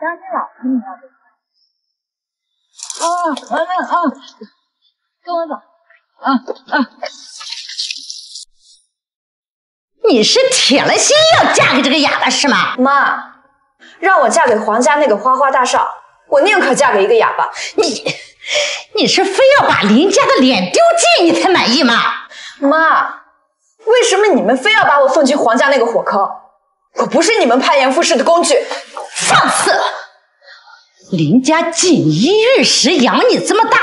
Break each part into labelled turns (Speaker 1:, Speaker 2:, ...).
Speaker 1: 当心老婆，你要不
Speaker 2: 啊啊啊！
Speaker 1: 跟我走。
Speaker 2: 啊啊！
Speaker 3: 你是铁了心要嫁给这个哑巴是吗？
Speaker 4: 妈，让我嫁给皇家那个花花大少，我宁可嫁给一个哑巴。
Speaker 3: 你，你是非要把林家的脸丢尽你才满意吗？
Speaker 4: 妈，为什么你们非要把我送进皇家那个火坑？我不是你们攀岩附势的工具。
Speaker 3: 放肆！林家锦衣玉食养你这么大，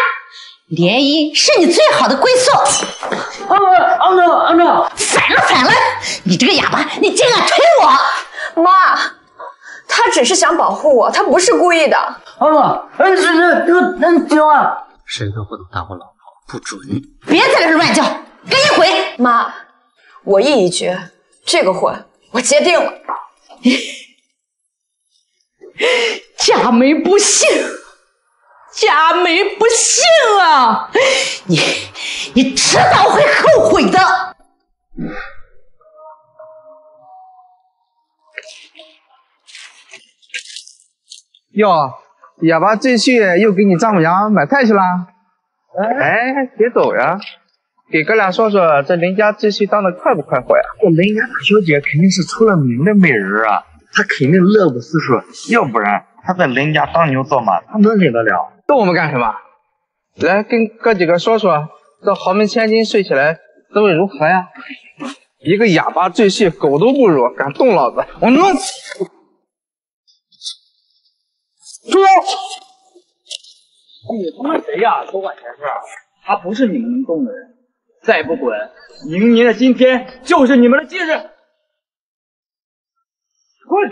Speaker 3: 联姻是你最好的归宿。
Speaker 2: 啊啊娘啊娘！
Speaker 3: 反了反了！你这个哑巴，你竟敢推我！
Speaker 4: 妈，他只是想保护我，他不是故意的。
Speaker 2: 啊娘，哎这这这那行啊！
Speaker 5: 谁都不能打我老婆，不准！
Speaker 3: 别在这乱叫，赶紧回！
Speaker 4: 妈，我意已决，这个婚我结定了。
Speaker 3: 佳梅不幸，佳梅不幸啊！你你迟早会后悔的。
Speaker 6: 哟，哑巴赘婿又给你丈母娘买菜去了？哎，别走呀，给哥俩说说这林家赘婿当的快不快活呀？
Speaker 7: 这林家大小姐肯定是出了名的美人啊，她肯定乐不思蜀，要不然他在林家当牛做马，他能忍得了？
Speaker 6: 逗我们干什么？来跟哥几个说说，这豪门千金睡起来滋味如何呀？一个哑巴赘婿，狗都不如，敢动老子，我弄死！
Speaker 2: 住！你他妈谁呀？多管闲事！他不是你们能动的人。再不滚，明年的今天就是你们的忌日。滚！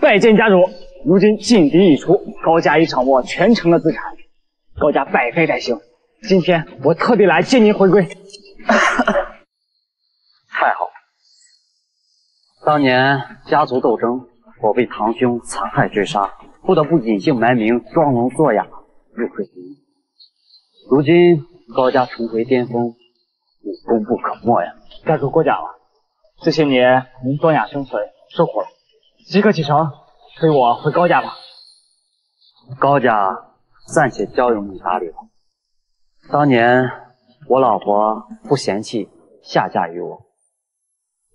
Speaker 2: 拜见家主，如今劲敌已除，高家已掌握全城的资产，高家百废待兴。今天我特地来接您回归。
Speaker 5: 太好了！当年家族斗争，我被堂兄残害追杀。不得不隐姓埋名，装聋作哑，入赘林。如今高家重回巅峰，武功不可没呀！
Speaker 2: 家主过奖了，这些年您装哑生存，受苦了。即刻启程，随我回高家吧。
Speaker 5: 高家暂且交由你打理吧。当年我老婆不嫌弃下嫁于我，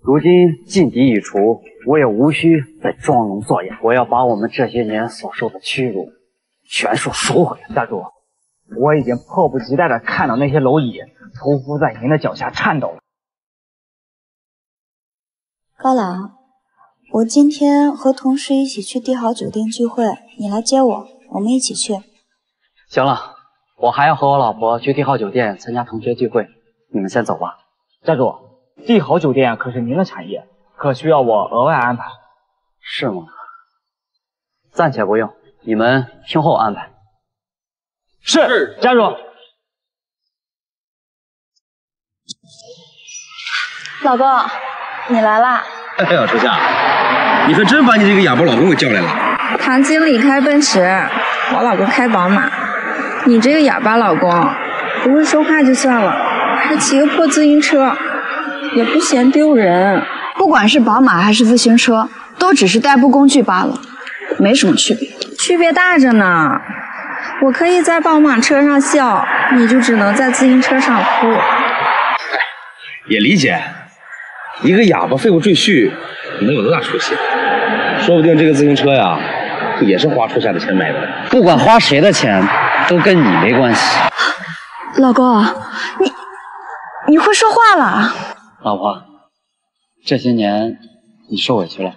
Speaker 5: 如今劲敌已除。我也无需再装聋作哑，我要把我们这些年所受的屈辱全数赎回。
Speaker 2: 家主，我已经迫不及待的看到那些蝼蚁匍匐在您的脚下颤抖了。
Speaker 1: 高朗，我今天和同事一起去帝豪酒店聚会，你来接我，我们一起去。
Speaker 5: 行了，我还要和我老婆去帝豪酒店参加同学聚会，你们先走吧。
Speaker 2: 站住，帝豪酒店可是您的产业。可需要我额外安排？
Speaker 5: 是吗？暂且不用，你们听候安排。
Speaker 2: 是，站住。
Speaker 4: 老公，你来啦！
Speaker 8: 哎呀，初夏，你可真把你这个哑巴老公给叫来了。
Speaker 9: 唐经理开奔驰，我老公开宝马。你这个哑巴老公，不会说话就算了，还骑个破自行车，也不嫌丢人。
Speaker 10: 不管是宝马还是自行车，都只是代步工具罢了，没什么区别。
Speaker 9: 区别大着呢！我可以在宝马车上笑，你就只能在自行车上哭。
Speaker 8: 也理解，一个哑巴废物赘婿能有多大出息？说不定这个自行车呀，也是花初夏的钱买的。
Speaker 5: 不管花谁的钱，都跟你没关系。
Speaker 10: 老公，你你会说话了？
Speaker 5: 老婆。这些年你受委屈了，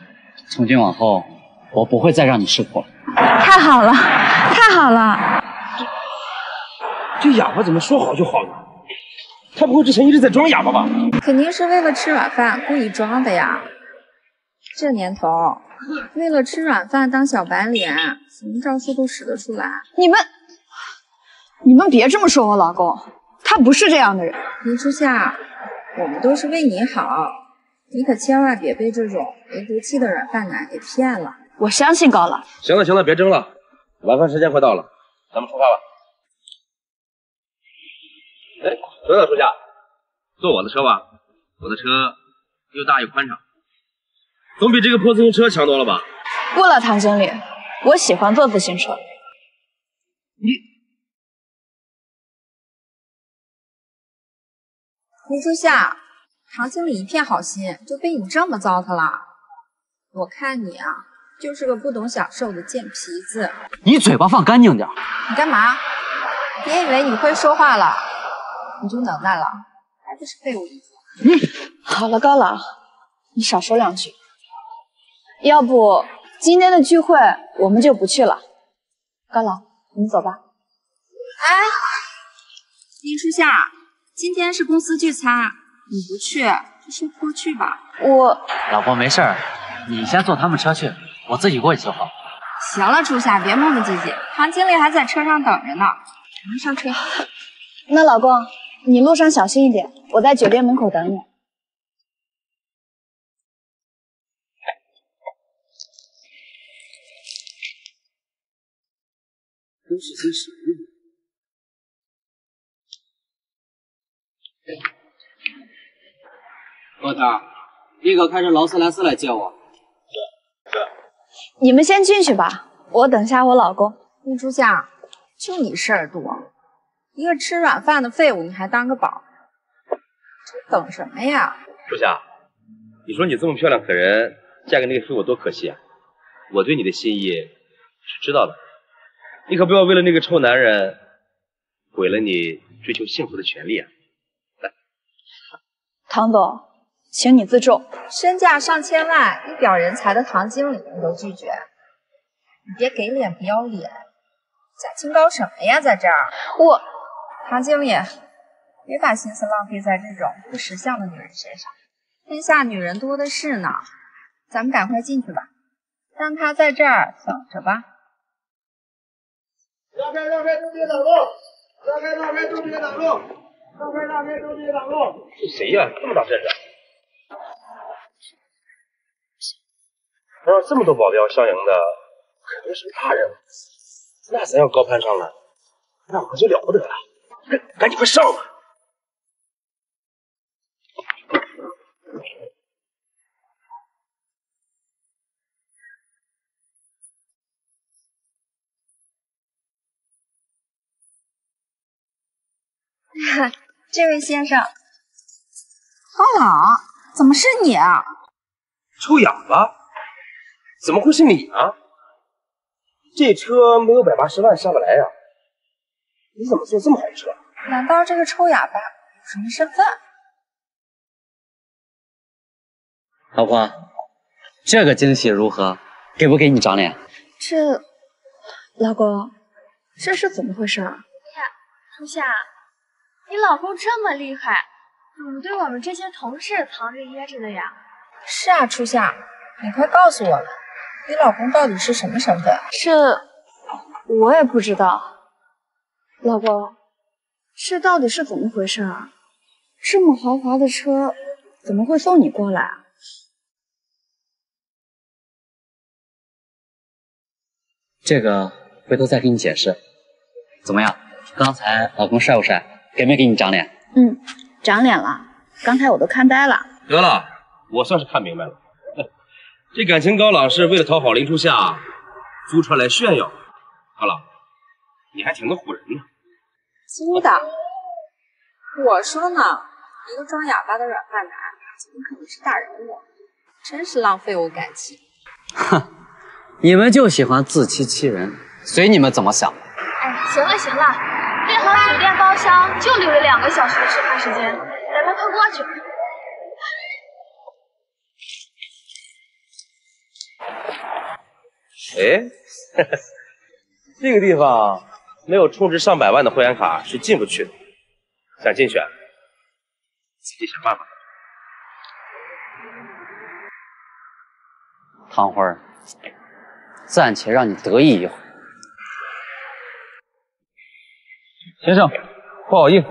Speaker 5: 从今往后我不会再让你吃苦了。
Speaker 10: 太好了，太好了！
Speaker 8: 这哑巴怎么说好就好呢？他不会之前一直在装哑巴吧？
Speaker 9: 肯定是为了吃软饭故意装的呀。这年头，为了吃软饭当小白脸，什么招数都使得出来。
Speaker 10: 你们，你们别这么说我老公，他不是这样的人。
Speaker 9: 林初夏，我们都是为你好。你可千万别被这种没骨气的软饭男给骗了。
Speaker 10: 我相信高冷。
Speaker 8: 行了行了，别争了，晚饭时间快到了，咱们出发吧。哎，等等，初夏，坐我的车吧，我的车又大又宽敞，总比这个破自行车强多了吧？
Speaker 10: 不了，唐经理，
Speaker 4: 我喜欢坐自行车。
Speaker 9: 林初夏，唐经理一片好心，就被你这么糟蹋了。我看你啊，就是个不懂享受的贱皮子。
Speaker 5: 你嘴巴放干净点。
Speaker 9: 你干嘛？别以为你会说话了，你就能耐了，还不是废物一
Speaker 4: 个。你，好了，高老，你少说两句。要不今天的聚会我们就不去了。高老，你走吧。
Speaker 9: 哎，林初夏。今天是公司聚餐，你不去就说不过去吧。
Speaker 4: 我
Speaker 5: 老婆没事儿，你先坐他们车去，我自己过去就好。
Speaker 9: 行了，初夏别磨磨唧唧，唐经理还在车上等着呢，我们上车。
Speaker 4: 那老公，你路上小心一点，我在酒店门口等你。
Speaker 5: 都是些什么？老大，立刻开着劳斯莱斯来接我。
Speaker 4: 是是。你们先进去吧，我等下我老公。
Speaker 9: 林初夏，就你事儿多，一个吃软饭的废物，你还当个宝？这等什么呀？
Speaker 8: 初夏，你说你这么漂亮可人，嫁给那个废物多可惜啊！我对你的心意是知道的，你可不要为了那个臭男人，毁了你追求幸福的权利啊！
Speaker 4: 来唐总，请你自重。
Speaker 9: 身价上千万、一表人才的唐经理你都拒绝，你别给脸不要脸，假清高什么呀？在这儿，
Speaker 4: 我
Speaker 9: 唐经理，别把心思浪费在这种不识相的女人身上，天下女人多的是呢。咱们赶快进去吧，让他在这儿等着吧。
Speaker 11: 让开让开，都别挡路！让开让开，都别挡路！让开让开，都别挡路！
Speaker 8: 这谁呀？这么大阵仗，能让！这么多保镖相迎的，肯定是大人物。那咱要高攀上了，那可就了不得了。赶赶紧快上吧！
Speaker 9: 这位先生，高朗，怎么是你啊？
Speaker 8: 臭哑巴，怎么会是你啊？这车没有百八十万下不来呀！你怎么坐这么好的车？
Speaker 9: 难道这个臭哑巴有什么身份？
Speaker 5: 老婆，这个惊喜如何？给不给你长脸？
Speaker 4: 这，老公，这是怎么回事？哎呀，
Speaker 12: 初夏。你老公这么厉害，怎么对我们这些同事藏着掖着的呀？
Speaker 9: 是啊，初夏，你快告诉我们，你老公到底是什么身份？
Speaker 4: 这我也不知道。老公，这到底是怎么回事啊？这么豪华的车，怎么会送你过来啊？
Speaker 5: 这个回头再给你解释。怎么样？刚才老公帅不帅？给没给你长脸？
Speaker 4: 嗯，长脸了。刚才我都看呆了。
Speaker 8: 得了，我算是看明白了。这感情高朗是为了讨好林初夏，租车来炫耀。高朗，你还挺能唬人呢。
Speaker 9: 租的？我说呢，一个装哑巴的软饭男，怎么可能是大人物？真是浪费我感情。
Speaker 5: 哼，你们就喜欢自欺欺人，随你们怎么想。
Speaker 12: 哎，行了行了。店包厢就留了两个小时的吃饭时间，咱们快过去。
Speaker 8: 哎，这个地方没有充值上百万的会员卡是进不去的，想进去，自己想办法。
Speaker 5: 唐辉，暂且让你得意一会。
Speaker 13: 先生，不好意思，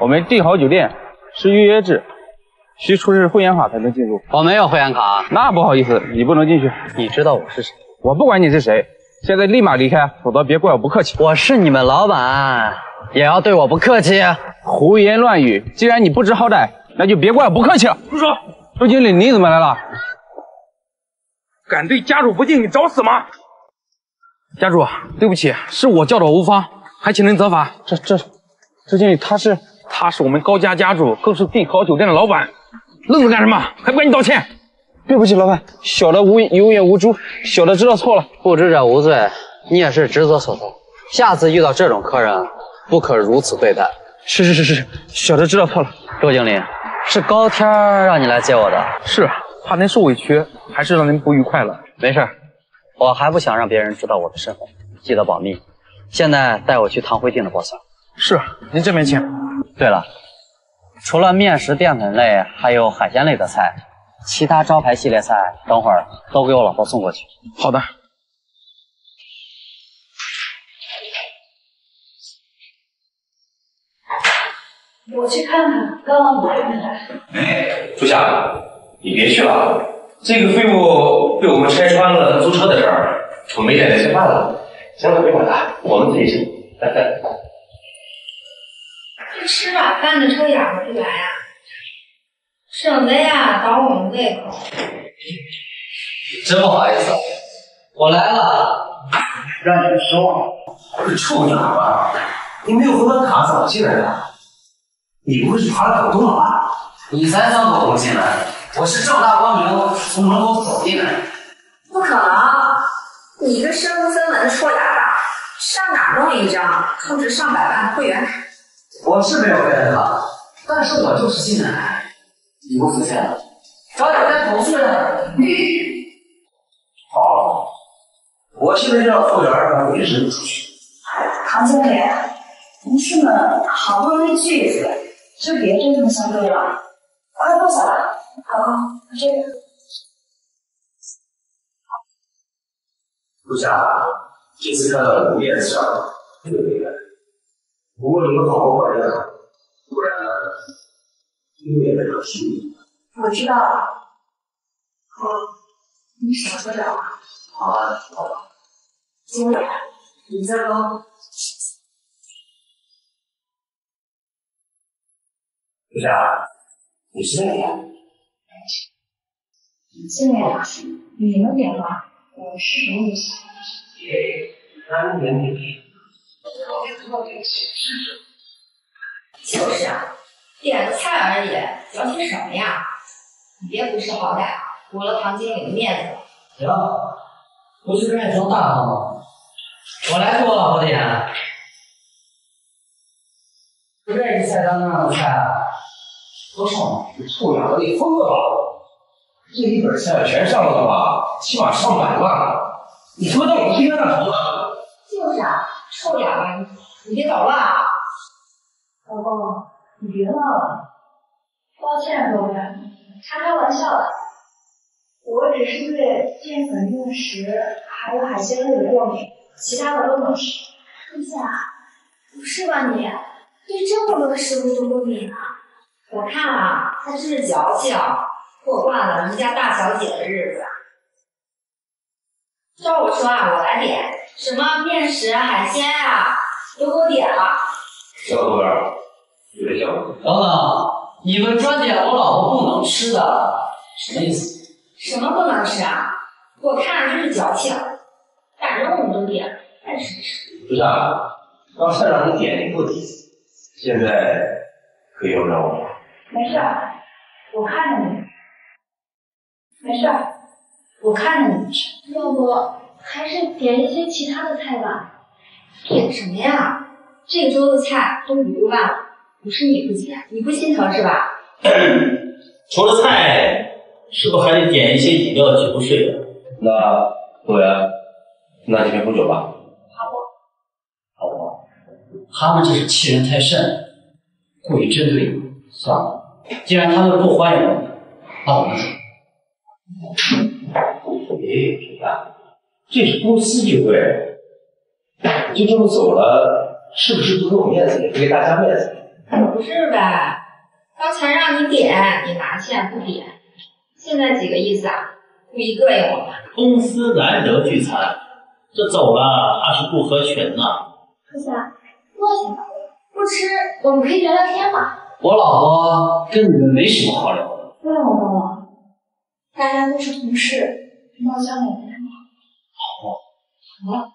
Speaker 13: 我们帝豪酒店是预约制，需出示会员卡才能进入。
Speaker 5: 我没有会员卡，
Speaker 13: 那不好意思，你不能进去。
Speaker 5: 你知道我是谁？
Speaker 13: 我不管你是谁，现在立马离开，否则别怪我不客气。
Speaker 5: 我是你们老板，也要对我不客气。
Speaker 13: 胡言乱语！既然你不知好歹，那就别怪我不客气了。
Speaker 8: 住手！
Speaker 13: 周经理，你怎么来了？敢对家主不敬，你找死吗？家主，对不起，是我教导无方，还请您责罚。这这，周经理他是他是我们高家家主，更是帝豪酒店的老板，愣着干什么？还不赶紧道歉！对不起，老板，小的无有眼无珠，小的知道错了。
Speaker 5: 不知者无罪，你也是职责所在。下次遇到这种客人，不可如此对待。
Speaker 13: 是是是是，小的知道错了。
Speaker 5: 周经理，是高天让你来接我的。
Speaker 13: 是，怕您受委屈，还是让您不愉快了。
Speaker 5: 没事，我还不想让别人知道我的身份，记得保密。现在带我去唐辉定的包厢。
Speaker 13: 是，您这边请。
Speaker 5: 对了，除了面食淀粉类，还有海鲜类的菜，其他招牌系列菜，等会儿都给我老婆送过去。
Speaker 13: 好的。
Speaker 4: 我去看看，刚刚我还没来。
Speaker 8: 哎，朱夏，你别去了，这个废物被我们拆穿了租车的事儿，我没脸再吃饭了。行了，别管他，我们自己吃。
Speaker 9: 这吃晚饭的车哑不来啊？省得呀倒我们胃口。
Speaker 5: 真不好意思，我来了，
Speaker 8: 让你们失望了。不是臭娘们，你没有回门卡怎么进来的？你不会是爬了狗洞了吧？
Speaker 5: 你才钻狗洞进来，我是正大光明从门口走进来。
Speaker 14: 不可能，你个身无分文的臭哑巴，上哪弄一张充值上百万的会员卡？
Speaker 5: 我是没有会员卡，但是我就是进来，你不服气了？找酒店投诉呀！
Speaker 8: 你好，我现在就让服务员把你扔出去。
Speaker 4: 唐经理，同事们好不容易聚一次，就别针锋相对了，快坐下来。好，这个。
Speaker 8: 陆夏，这次看到你的面相，特别难。不过你们好好管着，不然因为那个事。
Speaker 4: 我知道了。好，你少说点话。
Speaker 8: 好啊，好吧。
Speaker 4: 经理，你再高。
Speaker 8: 陆夏，你是哪里？
Speaker 4: 经理，你们点吧，我是什么意思？
Speaker 8: 三年里。
Speaker 9: 就是啊，点个菜而已，矫情什么呀？你别不识好歹啊，驳了唐经理的面子。
Speaker 5: 行，不是爱装大方吗？我来给我老婆点。不认识菜单上的菜，
Speaker 8: 都上网，臭丫头，你疯了吧？这一本菜全上了的话，起码上百万，你他妈当我是冤大头呢？
Speaker 9: 就是啊，臭哑巴，你别捣乱啊！
Speaker 4: 老公，你别闹了。抱歉，各位，开开玩笑的。我只是对淀粉、面食还有海鲜类的过敏，其他的都能吃。
Speaker 15: 初夏，不是吧你？对这么多的食物都过敏啊？
Speaker 9: 我看啊，他就是矫情，过惯了人家大小姐的日子。照我说啊，我来点，什么面食、海鲜啊，都给我点了。
Speaker 8: 小哥儿，有点像。
Speaker 5: 等等，你们专点我老婆不能吃的，什么意思？
Speaker 9: 什么不能吃啊？我看着就是矫情，反正我们都点了，爱吃吃。
Speaker 8: 不是啊，刚才让你点你不点，现在可以用着我吗？
Speaker 4: 没事，我看着你。没事，我看着你吃。
Speaker 15: 要不还是点一些其他的菜吧？
Speaker 9: 点什么呀？这桌子菜都五六万了，不是你不点，你不心疼是吧？
Speaker 8: 除了菜，是不是还得点一些饮料、酒水的？那服务员，那几瓶红酒吧。
Speaker 5: 好不？他们这是欺人太甚，故意针对你。算了，既然他们不欢迎我们，那我们走。
Speaker 8: 哎，平淡，这是公司聚会，就这么走了，是不是不给我面子，也不给大家面子？
Speaker 9: 不是呗？刚才让你点，你拿钱不点，现在几个意思啊？故意膈应我们？
Speaker 8: 公司难得聚餐，这走了怕是不合群呐。
Speaker 15: 初夏，坐下吧，不吃我们可以聊聊天嘛。
Speaker 5: 我老婆跟你们没什么好聊的。
Speaker 4: 不用了，大家都是同事。闹笑话好。
Speaker 5: 不好
Speaker 4: 好啊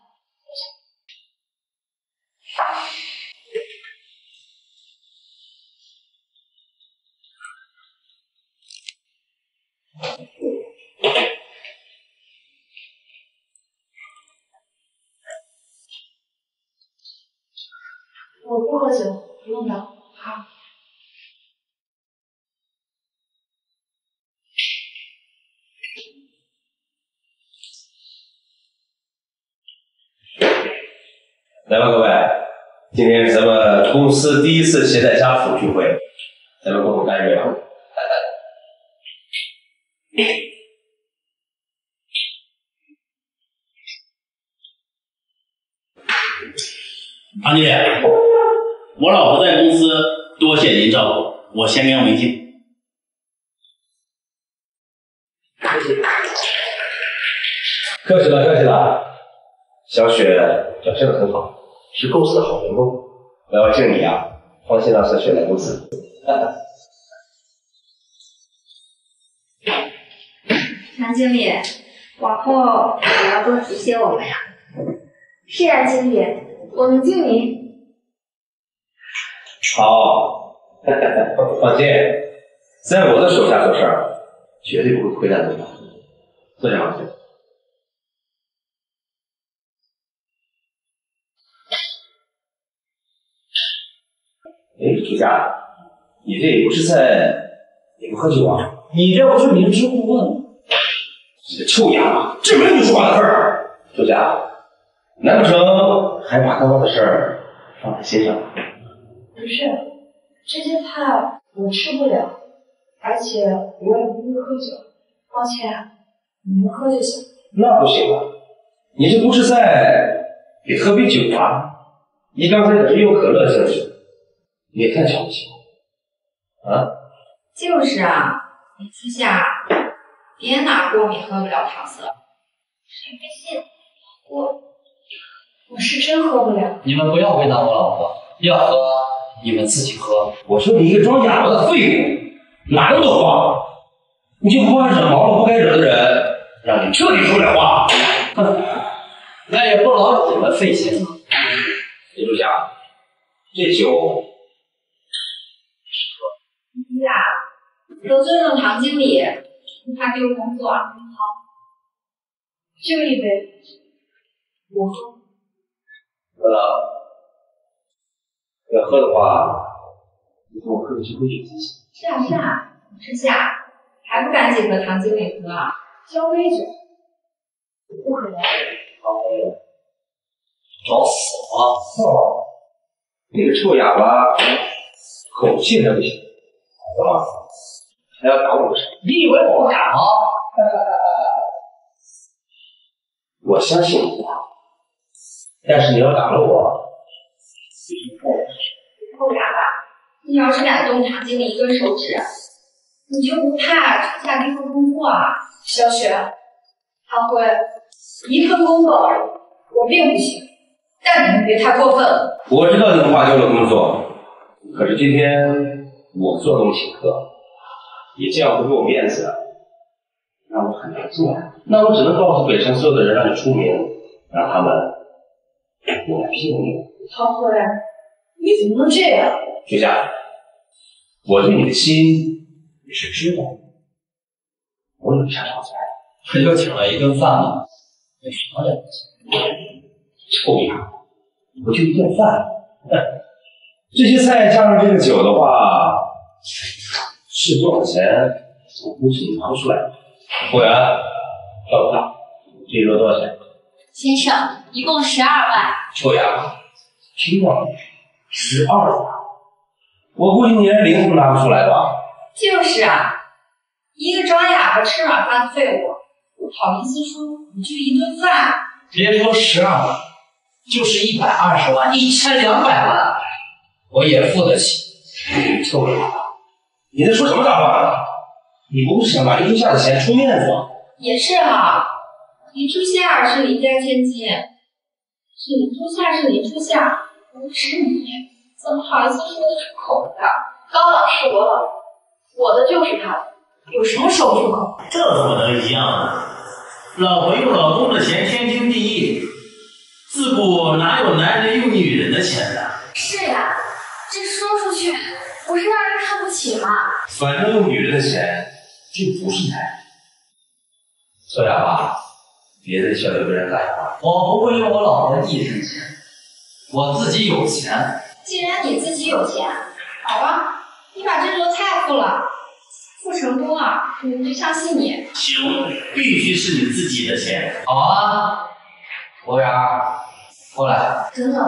Speaker 4: 我不喝酒不用打
Speaker 8: 来吧，各位，今天是咱们公司第一次携带家属聚会，咱们共同干一杯吧。
Speaker 5: 堂姐，我老婆在公司，多谢您照顾，我先干为敬。
Speaker 8: 客气了，客气了。小雪表现的很好，是公司的好员工。我要敬你啊，放心让小雪来公司。
Speaker 9: 常经理，往后也要多提携我们呀。
Speaker 16: 是呀，经理，我们敬您。
Speaker 8: 好，放心，在我的手下做事儿，绝对不会亏待你的。坐下吧，去。哎，朱夏，你这也不是在也不喝酒啊？
Speaker 5: 你这不是明知故问？
Speaker 8: 你个臭丫头，这没有你说话的份儿。朱夏，难不成还把刚刚的事儿放在心上？
Speaker 4: 不是，这些菜我吃不了，而且我也不会喝酒。抱歉，你们喝就行。
Speaker 8: 那不行啊！你这不是在给喝杯酒啊？你刚才可是用可乐敬酒，你也太瞧不起我啊！
Speaker 9: 就是啊，你初夏，别拿过敏喝不了搪塞，谁不信？我
Speaker 4: 我是真喝不了。
Speaker 5: 你们不要为难我老婆，要喝你们自己喝。
Speaker 8: 我说你一个装哑巴的废物，哪那么多话？你就不怕惹毛了不该惹的人，让你彻底说不了话？
Speaker 5: 哼，那也不劳你们费心了。
Speaker 8: 李初夏，这酒
Speaker 9: 你俩都尊重唐经理，不怕丢工作。好，
Speaker 4: 就一杯，我喝。
Speaker 8: 喝了，要喝的话，你跟我喝个酒杯酒才行。
Speaker 9: 是啊是啊，初夏还不赶紧和唐经理喝啊？
Speaker 4: 交杯酒，不喝。
Speaker 8: 好喝。
Speaker 5: 找死吗？
Speaker 8: 哦，那个臭哑巴，口气还不行，怎么还要打我不成？
Speaker 5: 你以为我不敢吗？
Speaker 8: 我相信你，但是你要打了我，
Speaker 9: 臭哑巴，你要是敢动唐经理一根手指，你就不怕初夏丢了工作啊？
Speaker 4: 小雪，阿辉，一份工作我并不行，但你们别太过分了。
Speaker 8: 我知道你们怕丢了工作，可是今天我做东请客，你这样不给我面子，让我很难做。那我只能告诉北城所有的人，让你出名，让他们用来聘用你。
Speaker 4: 阿辉，你怎么能这样？
Speaker 8: 雪夏，我对你的心你是知道的，我有下场菜。
Speaker 5: 不就请了一顿饭吗？有什么了不起？
Speaker 8: 臭丫头，不就一顿饭？这些菜加上这个酒的话，是多少钱？我估计你拿不出来。服务员，赵老大，这一桌多少钱？
Speaker 16: 先生，一共十二万。
Speaker 8: 臭哑巴，听到没？十二万，我估计你连零都拿不出来吧？
Speaker 9: 就是啊，一个装哑巴吃软饭的废物，不好意思说，你就一顿饭。
Speaker 5: 别说十二万，就是一百二十万、一千两百万，我也付得起。
Speaker 8: 臭哑巴，你在说什么大话呢？你不是想拿林初夏的钱出面子吗？
Speaker 9: 也是哈，林初夏是林家千金，是林初夏是林初夏，不是你，怎么好意思说得出口的？高老是我老公，我的就是他的，有什么说不出口？
Speaker 5: 这怎么能一样呢？老婆用老公的钱天经地义，自古哪有男人用女人的钱的？
Speaker 16: 是呀，这说出去不是让人看不起吗？
Speaker 8: 反正用女人的钱就不是男人。小哑巴，别再小嘴跟人干话。
Speaker 5: 我不会用我老婆的一分钱，我自己有钱，
Speaker 9: 既然你自己有钱，好啊，你把这桌菜付了，付成功了，我们就相信你。
Speaker 17: 行，必须是你自己的钱。
Speaker 5: 好啊，服务员，过来。
Speaker 4: 等等，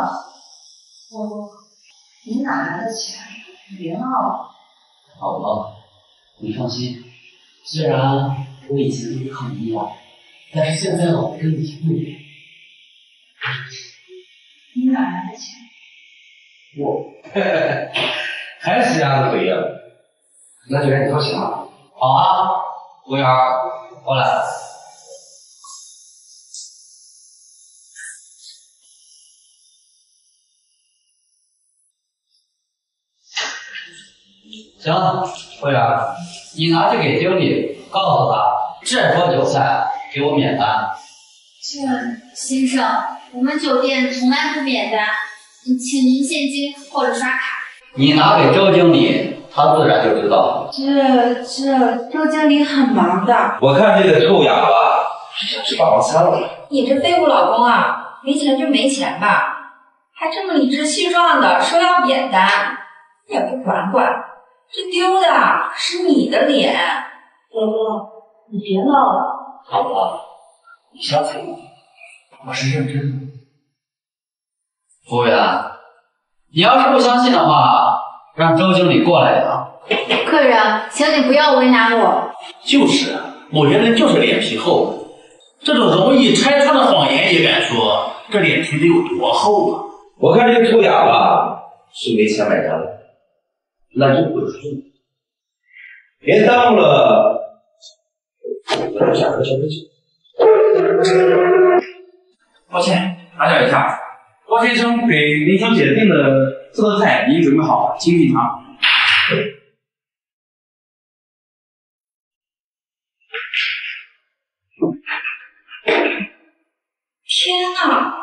Speaker 4: 我，你哪来的钱？你别闹了。
Speaker 5: 好了，你放心，虽然我以前都是靠你养，但是现在我跟以前不一样。
Speaker 4: 你哪来的钱？
Speaker 5: 我，还是鸭子嘴硬。那就让你掏钱了。好啊，服务员，过来。行，服务员，你拿去给经理，告诉他这桌酒菜给我免单。
Speaker 18: 这先生，我们酒店从来不免单，请您现金或者刷卡。
Speaker 5: 你拿给周经理，他自然就知道。
Speaker 4: 这这，周经理很忙的。
Speaker 8: 我看这个臭哑巴是想吃霸王餐了。
Speaker 9: 你这废物老公啊，没钱就没钱吧，还这么理直气壮的说要免单，也不管管，这丢的是你的脸。
Speaker 4: 老哥，你别闹了。
Speaker 5: 老婆，你相信我，我是认真的。服务员，你要是不相信的话，让周经理过来一趟。
Speaker 18: 客人，请你不要为难我。
Speaker 17: 就是，我原来就是脸皮厚，这种容易拆穿的谎言也敢说，这脸皮得有多厚啊！
Speaker 8: 我看这个臭哑巴是没钱买单了，那就不出。别耽误了，下喝小杯酒。
Speaker 13: 抱歉，打搅一下，高先生给林小姐订的这道菜已经准备好了，请品尝。
Speaker 9: 天哪，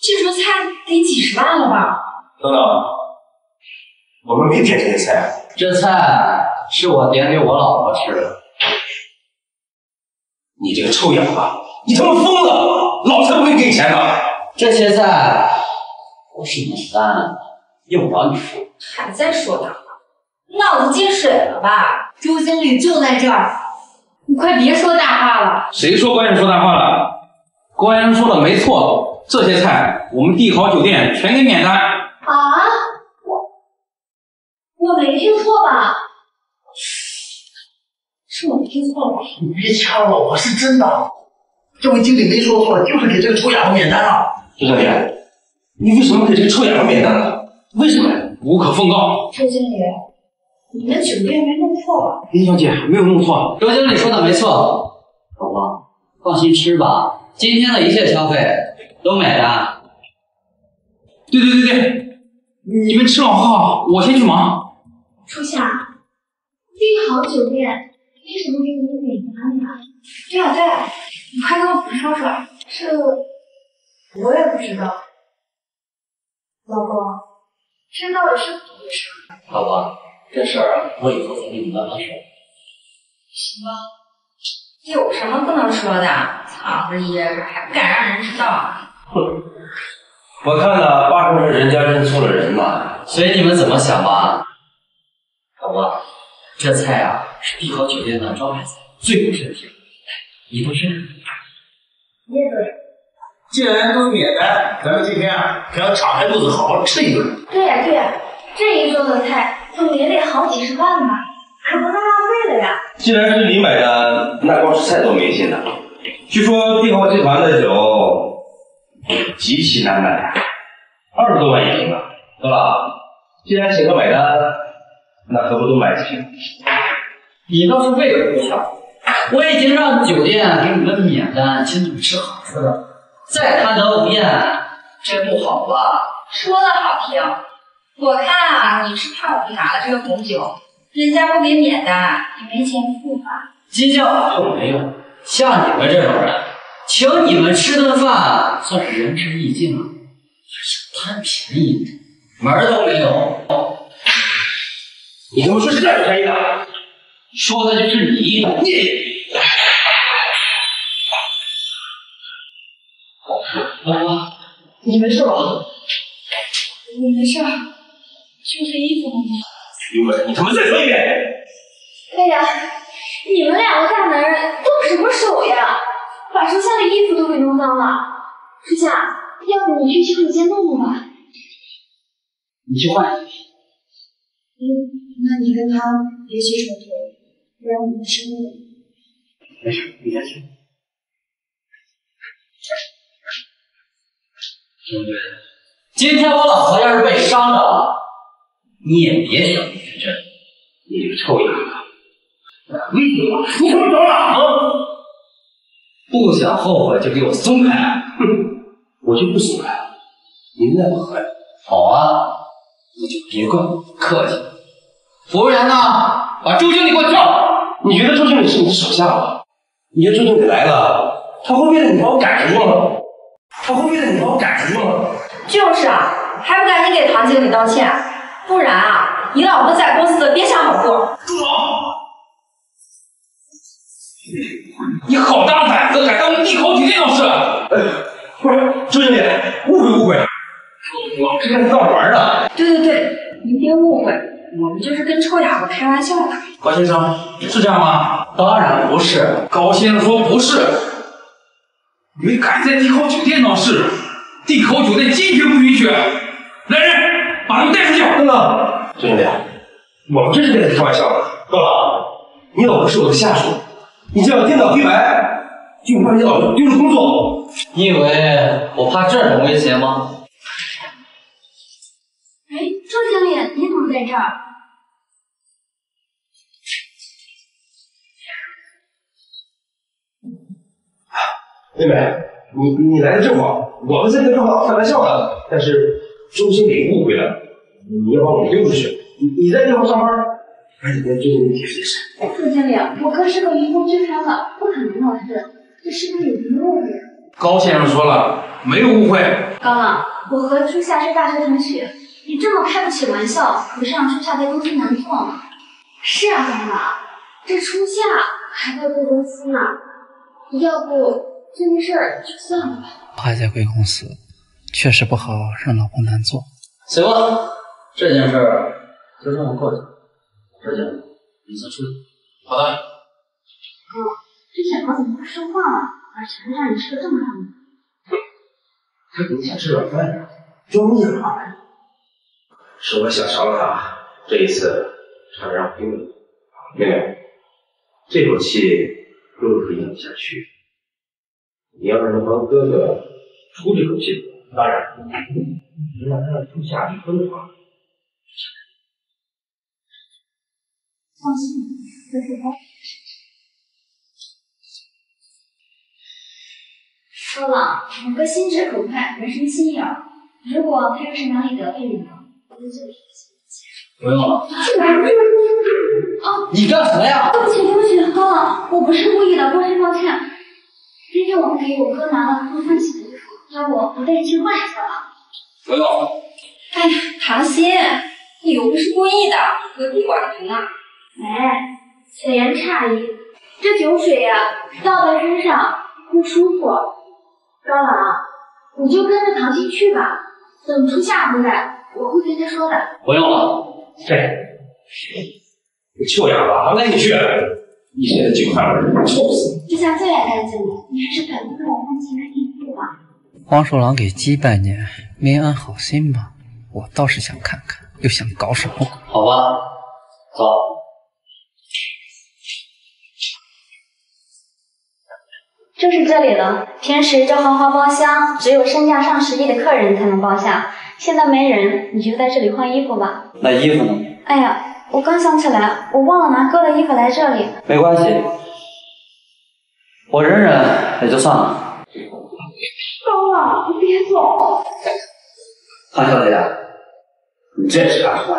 Speaker 9: 这桌菜得几十万了吧？
Speaker 8: 等等，我们没点这些菜。
Speaker 5: 这菜是我点给我老婆吃的。
Speaker 8: 你这个臭哑巴，你他妈疯了！老子才不会给你钱呢。
Speaker 5: 这些菜都是免单，用不着你付。
Speaker 9: 还在说他，脑子进水了吧？
Speaker 18: 周经理就在这儿，你快别说大话了。
Speaker 13: 谁说高先生说大话了？高先生说的没错，这些菜我们帝豪酒店全给免单。
Speaker 18: 啊？我没听错吧？
Speaker 4: 是我听错了。
Speaker 17: 你别掐了，我是真的。这位经理没说错，就是给这个臭丫头免单了。
Speaker 8: 周小姐，你为什么给这个臭丫头免单呢？为什么呀？
Speaker 13: 无可奉告。
Speaker 4: 周经理，你们酒店没弄错吧？
Speaker 13: 林小姐没有弄错。
Speaker 5: 周经理说的没错，老婆，放心吃吧，今天的一切消费都买单。
Speaker 13: 对对对对，你们吃好喝好，我先去忙。
Speaker 18: 初夏，帝豪酒店为什么给你免单呢？
Speaker 9: 对啊对啊，你快跟我说说。
Speaker 4: 这我也不知道。老公，这到底是怎么回事？
Speaker 5: 老婆，这事儿我以后再跟你慢慢说。
Speaker 9: 行吧，有什么不能说的？藏着掖着还不敢让人知道。
Speaker 8: 哼，我看呢，八成是人家认错了人呐。
Speaker 5: 随你们怎么想吧。老婆，这菜啊是帝豪酒店的招牌菜，最有身体。你不吃？
Speaker 4: 你也得。
Speaker 17: 既然都免单，咱们今天啊可要敞开肚子好好吃一顿。
Speaker 18: 对呀、对呀、这一桌的菜怎么也得好几十万吧？可不能浪费了呀！
Speaker 8: 既然是你买单，那光是菜都没劲呢。据说帝豪集团的酒极其难买，二十多万一瓶啊。对吧，既然请客买单，那可不都买几瓶？
Speaker 5: 你倒是为了多想，我已经让酒店给你们免单，请你们吃好吃的，再贪得无厌，这不好吧？
Speaker 9: 说的好听，我看啊，你是怕我们拿了这个红酒，人家不给免单，你没钱付吧？
Speaker 5: 计较又没用？像你们这种人，请你们吃顿饭算是仁至义尽了，还想贪便宜，门儿都没有。
Speaker 8: 你他妈是占便宜的！
Speaker 5: 说的就是你，你。老婆，你没事吧？
Speaker 4: 我没事。
Speaker 19: 就是衣服了吗？
Speaker 13: 刘伟，你他妈再说一遍！
Speaker 19: 哎呀，你们两个大男人动什么手呀？把初夏的衣服都给弄脏了。初夏，要不你去洗手间弄弄吧。
Speaker 5: 你去换。
Speaker 19: 嗯，那你跟他别起冲突，不然我们生了。
Speaker 5: 没事，你先去。
Speaker 13: 兄弟，今天我老婆要是被伤着了，你也别想离开这里。你这个臭丫头，为什么？你他妈找哪啊？不想后悔就给我松开！哼，我就不松开了。您再不狠，好啊，那就别怪我不客气。服务员呢？把周经理给我叫。
Speaker 8: 你觉得周经理是你的手下吗？你觉得周经理来了，他会为了你把我赶出去吗？他会为了你把我赶出去吗？
Speaker 9: 就是啊，还不赶紧给唐经理道歉，不然啊，你老婆在公司别想好过。
Speaker 13: 住手！你好大胆子，敢当帝考酒店老师？
Speaker 8: 不是，周经理，误会误会，我是跟他闹着玩的。
Speaker 9: 对对对，您别误会，我们就是跟臭哑巴开玩笑的。
Speaker 13: 高先生，是这样吗？当然不是。高先生说不是。你敢在帝考酒店闹事？帝考酒店坚决不允许！来人，把他们带出去！
Speaker 8: 等等，周经理，我们这是跟你开玩笑的。够了，你老婆是我的下属，你这样颠倒黑白，就怕你老婆丢了工作。
Speaker 13: 你以为我怕这种威胁吗？
Speaker 19: 哎，周经理，
Speaker 8: 妹妹，你你来的正好，我们在跟正好开玩笑呢。但是周经理误会了，你要把我们丢出去。你你在地方上班，赶紧跟周经理解释解释。
Speaker 19: 周经理，我哥是个渔夫之才的，不可能闹事，这是不是有什么误会？
Speaker 13: 高先生说了，没有误会。
Speaker 19: 高冷，我和初夏是大学同学，你这么开不起玩笑，不是让初夏在公司难做吗？是啊，高冷，这初夏还在贵公司呢，要不这件事儿就算了吧。
Speaker 20: 还在贵公司，确实不好让老婆难做。
Speaker 13: 行了，这件事儿就这么过去。周经理，你先出去。好的。
Speaker 19: 哥，这小桃怎么不说话了？而且还让你吃了这么大的。
Speaker 8: 他给你想吃软饭，装一点话。是我小伤了他，这一次差点让我丢了。妹妹，这口气哥哥可咽不下去。你要是能帮哥哥出这口气，当然，能让他出下离婚的话，
Speaker 19: 放心，这是他。高冷，我哥心直口快，人生心眼儿。如果他要是哪里得罪你了，
Speaker 13: 不用了。
Speaker 19: 啊！
Speaker 13: 你干什么呀？
Speaker 19: 对不起，对不起，高冷，我不是故意的，抱歉抱歉。今天我们给我哥拿了刚换洗的衣服，要不我带你去换一下吧？
Speaker 13: 不用。
Speaker 9: 哎呀，唐鑫，你又不是故意的，何必管他呢？
Speaker 19: 哎，此言差矣，这酒水呀、倒在身上不舒服。高朗，你就跟着唐鑫去吧，等初夏回来，我会跟他说的。
Speaker 13: 不用了。
Speaker 8: 这你臭哑巴，那你去，一身的酒汗味，臭死！
Speaker 19: 这下最爱干净了，你还是赶快来看情看地铺吧。
Speaker 20: 黄鼠狼给鸡拜年，没安好心吧？我倒是想看看，又想搞什么鬼？
Speaker 13: 好吧，走。
Speaker 19: 就是这里了。平时这豪华包厢只有身价上十亿的客人才能包下，现在没人，你就在这里换衣服吧。
Speaker 5: 那衣服呢？
Speaker 19: 哎呀，我刚想起来，我忘了拿哥的衣服来这里。
Speaker 5: 没关系，我忍忍也就算了。
Speaker 19: 高冷，你别走。
Speaker 5: 韩小姐，你这是干什么？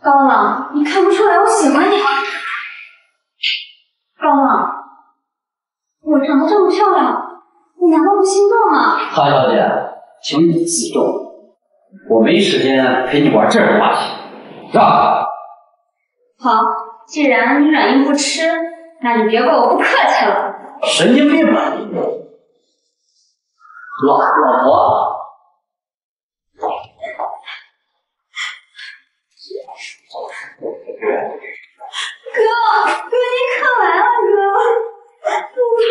Speaker 19: 高冷，你看不出来我喜欢你吗？高冷，我长得这么漂亮，你难道不心动吗？
Speaker 5: 韩小姐，请你自重，我没时间陪你玩这种把戏，让。
Speaker 19: 好，既然你软硬不吃，那你别怪我不客气了。
Speaker 5: 神经病吧你！老老婆，哥，
Speaker 8: 哥你看完了哥，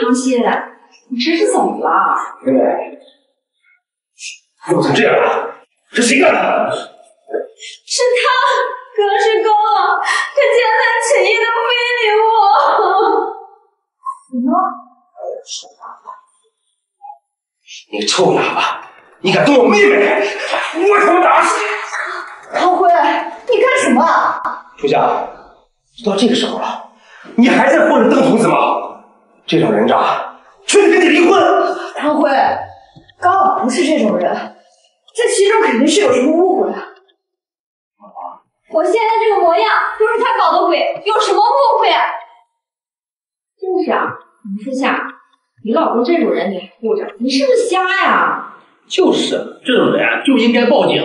Speaker 9: 唐鑫，你这是怎么了？
Speaker 8: 哥，弄成这样了。是谁干的？
Speaker 19: 是他，可是高冷，他坚定执意的非礼我。
Speaker 8: 什么？你个臭哑巴，你敢动我妹妹，我他妈打死你！
Speaker 4: 唐辉，你干什么？
Speaker 8: 初夏，都到这个时候了，你还在护着邓童子吗？这种人渣，劝你跟你离婚！
Speaker 4: 唐辉，高冷不是这种人，这其中肯定是有什么误会啊。
Speaker 19: 我现在这个模样都是他搞的鬼，有什么误会？
Speaker 9: 啊就是啊，林初夏，你老公这种人你还护着，你是不是瞎呀？
Speaker 5: 就是这种人就应该报警。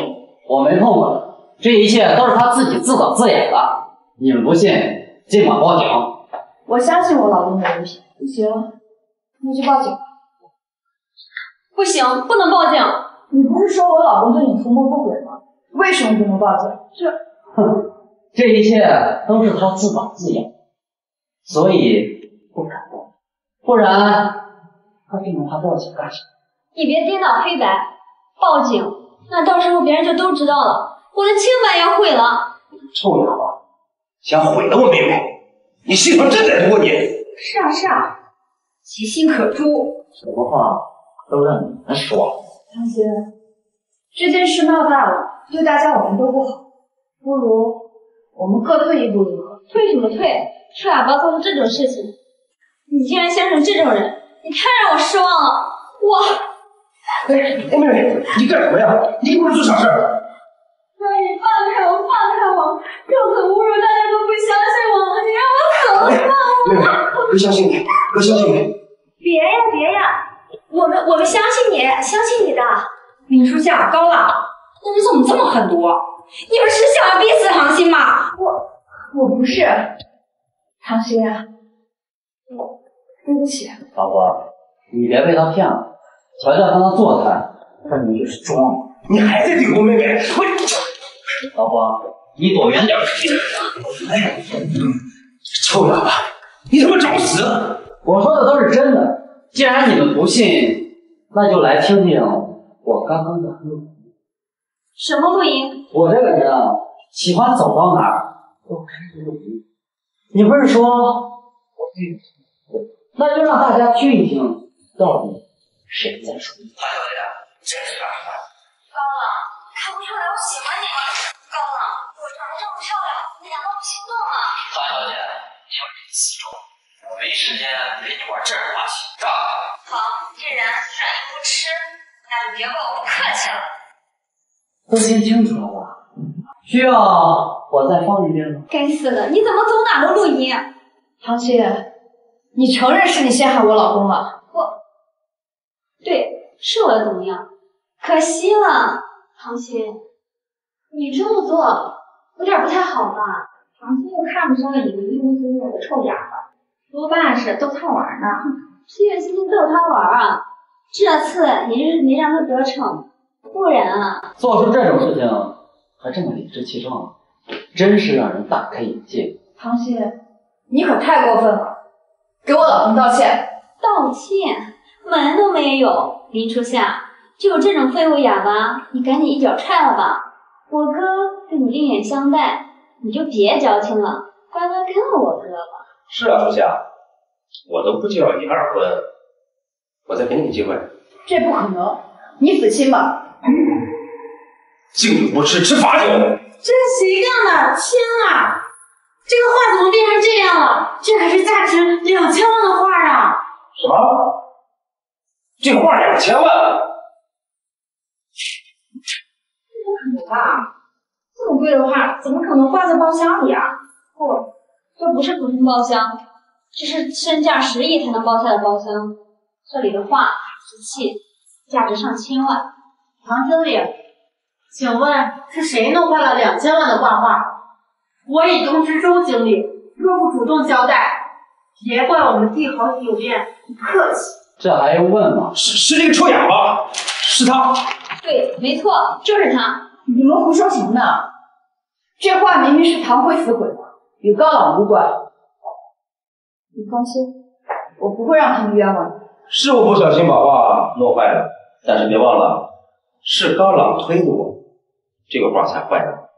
Speaker 5: 我没碰过，这一切都是他自己自导自演的。你们不信，尽管报警。
Speaker 4: 我相信我老公的人品。不行，那就报警。
Speaker 19: 不行，不能报警。
Speaker 4: 你不是说我老公对你图谋不轨吗？为什么不能报警？这，
Speaker 5: 哼，这一切都是他自导自演，所以不敢报，不然他这么他报警干什么？
Speaker 19: 你别颠倒黑白，报警，那到时候别人就都知道了，我的清白也毁了。
Speaker 8: 臭哑巴，想毁了我妹妹，你心肠真歹毒啊你！
Speaker 9: 是啊是啊，其心可诛。
Speaker 5: 什么话都让你们说。
Speaker 4: 唐杰，这件事闹大了，对大家我们都不好，不如我们各退一步如何？
Speaker 19: 退什么退？臭哑巴做出这种事情，你竟然相信这种人，你太让我失望了。我，
Speaker 8: 哎，妹妹，你干什么呀？你不能做傻事！
Speaker 19: 哥，你放开我，放开我！这可侮辱，大家都不相信我，你让我怎么
Speaker 8: 妹，哥相信你，哥相信你。
Speaker 19: 别呀别呀，我们我们相信你，相信你的。
Speaker 9: 林初夏，高冷，那你怎么这么狠毒？你们是想要逼死唐鑫吗？
Speaker 4: 我我不是，唐鑫，我，对不起。
Speaker 5: 老婆，你别被他骗了，瞧瞧他那做态，分明就是装的。
Speaker 8: 你还在顶我妹妹？我，
Speaker 5: 老婆，你躲远点。
Speaker 8: 哎，臭哑巴，你他妈找死！
Speaker 5: 我说的都是真的，既然你们不信，那就来听听我刚刚的录音。
Speaker 19: 什么录音？
Speaker 5: 我这个人啊，喜欢走到哪儿都开着录音。你不是说我对你那就让大家听一听，到底谁在说？
Speaker 8: 哎呀，真是啊！
Speaker 19: 高冷，看不出来我喜欢你吗？高冷，我长得这么漂亮，你难道不心动吗？
Speaker 5: 范小姐，你要这死忠，我没时间陪你玩这种把戏，炸！
Speaker 19: 好，既然软硬不吃，那就别怪我不客气了。
Speaker 5: 都听清楚了吧？需要我再放一遍吗？
Speaker 19: 该死的，你怎么走哪都录音？
Speaker 4: 唐心，你承认是你陷害我老公了？
Speaker 19: 我，对，是我的怎么样？可惜了，唐心，你这么做有点不太好吧？
Speaker 9: 唐心又看不上你个一无所有的臭哑巴，多半是逗他玩呢。
Speaker 19: 是月星星逗他玩啊！这次也是没让他得逞，不然啊，
Speaker 5: 做出这种事情还这么理直气壮，真是让人大开眼界。
Speaker 4: 唐鑫，你可太过分了，给我老公道歉！
Speaker 19: 道歉门都没有！林初夏，就有这种废物哑巴，你赶紧一脚踹了吧！我哥对你另眼相待，你就别矫情了，乖乖跟了我哥吧。
Speaker 8: 是啊，初夏，我都不叫你二婚，我再给你个机会。
Speaker 4: 这不可能，你死心吧！
Speaker 8: 敬酒不吃吃罚酒。
Speaker 19: 这是谁干的？天啊！这个画怎么变成这样了？这可是价值两千万的画啊！
Speaker 8: 什么？这画两千万？
Speaker 9: 不可能吧？这么贵的画，怎么可能挂在包厢里啊？
Speaker 19: 不，这不是普通包厢，这是身价十亿才能包下的包厢。这里的画、瓷器价值上千万。
Speaker 4: 唐经理，请问是谁弄坏了两千万的挂画？我已通知周经理，若不主动交代，别怪我们帝豪酒店不客气。
Speaker 5: 这还用问吗？
Speaker 8: 是是这个臭哑巴，是他。
Speaker 19: 对，没错，就是他。
Speaker 4: 你们胡说什么呢？这画明明是唐辉撕毁的，与高朗无关。你放心，我不会让他们冤枉你。
Speaker 8: 是我不小心把画弄坏了，但是别忘了，是高朗推的我，这个画才坏的。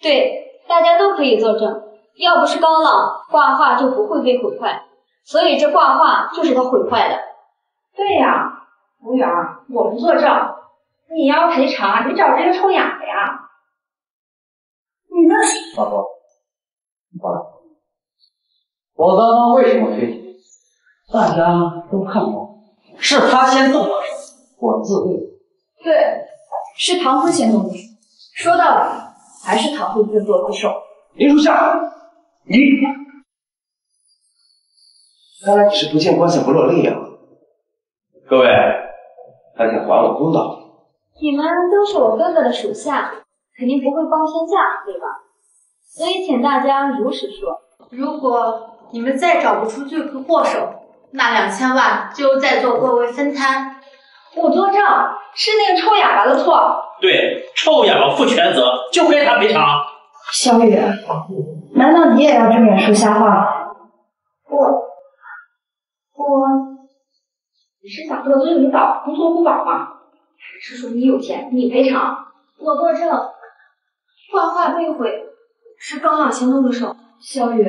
Speaker 19: 对，大家都可以作证。要不是高朗，挂画就不会被毁坏，所以这挂画就是他毁坏的。
Speaker 9: 对呀，服务员，我们作证。你要赔偿，你找这个臭哑巴呀！你那是
Speaker 5: 老婆，好了，我刚刚为什么推你？大家都看过，是他先动的手，我自卫。
Speaker 4: 对，是唐辉先动的手。说到底，还是唐辉自作自受。
Speaker 8: 林初夏，你看来你是不见棺材不落泪呀！各位，还请还我公道。
Speaker 19: 你们都是我哥哥的属下，肯定不会包天价，对吧？所以请大家如实说。
Speaker 21: 如果你们再找不出罪魁祸首，那两千万就在座各位分摊。
Speaker 9: 我作证，是那个臭哑巴的错。
Speaker 17: 对，臭哑巴负全责，就该他赔偿。
Speaker 9: 小雨，难道你也要睁眼说瞎话？我我，你是想得罪领导，不做不保吗？还是说你有钱，你赔偿？
Speaker 19: 我作证，画画被毁是高朗先动的手。
Speaker 9: 小雨，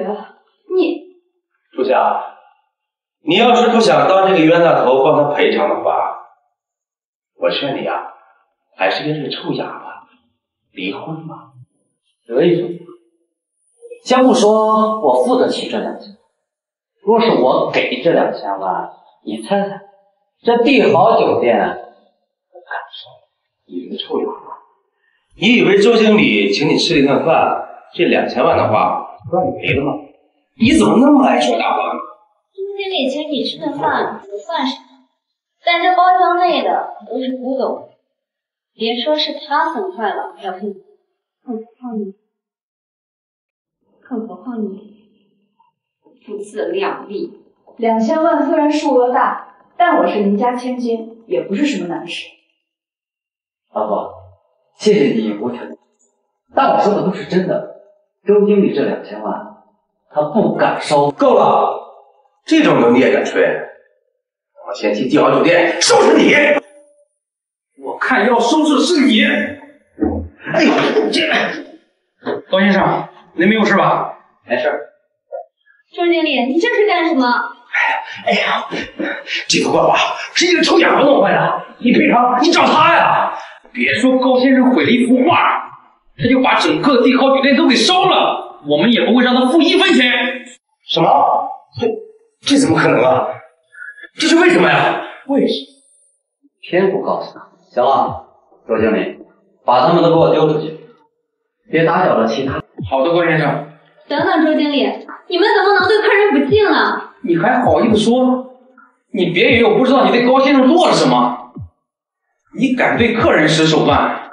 Speaker 9: 你
Speaker 8: 初夏，你要是不想当这个冤大头帮他赔偿的话，我劝你啊，还是跟这个臭哑巴离婚吧。
Speaker 5: 得意什么？先不说我付得起这两千万，若是我给这两千万，你猜猜，这帝豪酒店我敢收？
Speaker 8: 你这个臭哑巴，你以为周经理请你吃了一顿饭，这两千万的话让你赔了吗？你怎么那么爱说大话呢？
Speaker 19: 周经理请你吃顿饭不算什么，但这包厢内的都是古董，别说是他损坏了，要赔。更何况你，更何况你不自量力。
Speaker 4: 两千万虽然数额大，但我是林家千金，也不是什么难事。
Speaker 5: 老婆，谢谢你无条件，但我说的。都是真的。周经理这两千万，他不敢烧。
Speaker 8: 够了，这种牛你也敢吹？我先去帝豪酒店收拾你！
Speaker 13: 我看要收拾的是你。
Speaker 8: 哎呦，这
Speaker 13: 高先生，您没有事吧？
Speaker 5: 没事。
Speaker 19: 周经理，你这是干什么？
Speaker 8: 哎呀，这幅画是一个臭哑巴弄坏的，你赔偿你找他呀！
Speaker 13: 别说高先生毁了一幅画，他就把整个帝豪酒店都给烧了，我们也不会让他付一分钱。
Speaker 8: 什么？这这怎么可能啊？这是为什么呀？
Speaker 5: 为什么？偏不告诉他。行了，周经理，把他们都给我丢出去，别打搅了其他。
Speaker 13: 好的，郭先生。
Speaker 19: 等等，周经理，你们怎么能对客人不敬呢？
Speaker 13: 你还好意思说？你别以为我不知道你对高先生做了什么。你敢对客人使手段，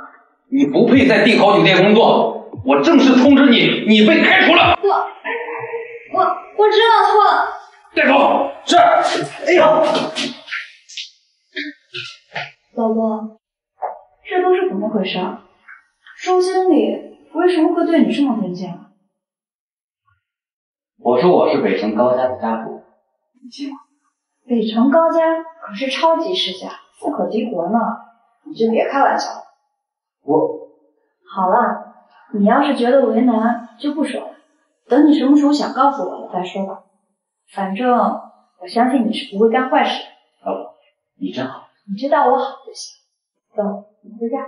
Speaker 13: 你不配在帝豪酒店工作。我正式通知你，你被开除了。
Speaker 19: 我我我知道错了。
Speaker 13: 带走。是。
Speaker 8: 哎呦，
Speaker 4: 老公，这都是怎么回事？周经理为什么会对你这么尊敬？
Speaker 5: 我说我是北城高家的家主，你信吗？
Speaker 4: 北城高家可是超级世家，富可敌国呢，你就别开玩笑了。
Speaker 5: 我
Speaker 4: 好了，你要是觉得为难，就不说了。等你什么时候想告诉我了再说吧。反正我相信你是不会干坏事的。
Speaker 5: 老婆，你真好。
Speaker 4: 你知道我好就行。走，我们回家。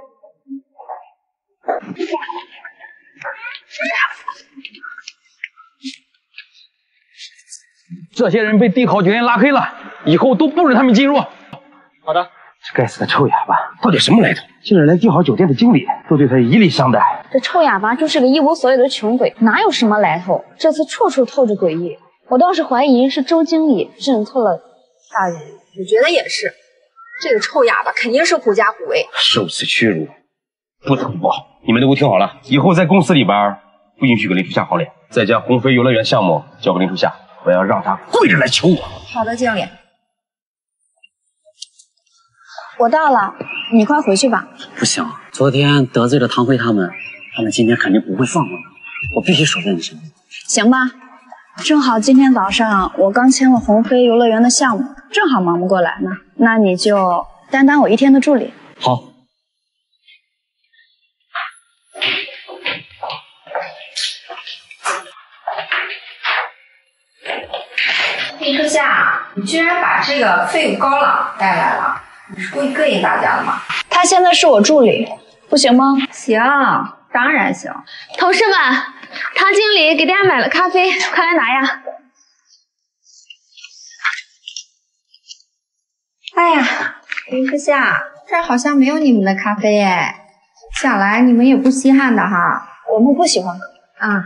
Speaker 13: 这些人被帝豪酒店拉黑了，以后都不准他们进入。
Speaker 22: 好的。
Speaker 8: 这该死的臭哑巴到底什么来头？竟然连帝豪酒店的经理都对他以礼相待。
Speaker 23: 这臭哑巴就是个一无所有的穷鬼，哪有什么来头？这次处处透着诡异，我倒是怀疑是周经理认错了大人。
Speaker 9: 我觉得也是，这个臭哑巴肯定是狐假虎威，
Speaker 8: 受此屈辱，不得不报。你们都给我听好了，以后在公司里边不允许给林初夏好脸。再将鸿飞游乐园项目交给林初夏，我要让他跪着来求我。
Speaker 9: 好的，经理。
Speaker 23: 我到了，你快回去吧。
Speaker 5: 不行，昨天得罪了唐辉他们，他们今天肯定不会放过你。我必须守在你身边。
Speaker 23: 行吧，正好今天早上我刚签了鸿飞游乐园的项目，正好忙不过来呢。那你就担当我一天的助理。
Speaker 5: 好。
Speaker 9: 林初夏，你居然把这个废物高朗带来了。你是故意膈应大家的吗？
Speaker 4: 他现在是我助理，不行吗？
Speaker 9: 行，当然行。
Speaker 24: 同事们，唐经理给大家买了咖啡，快来拿呀！
Speaker 9: 哎呀，林初夏，这儿好像没有你们的咖啡哎，想来你们也不稀罕的哈。
Speaker 4: 我们不喜欢喝
Speaker 9: 啊，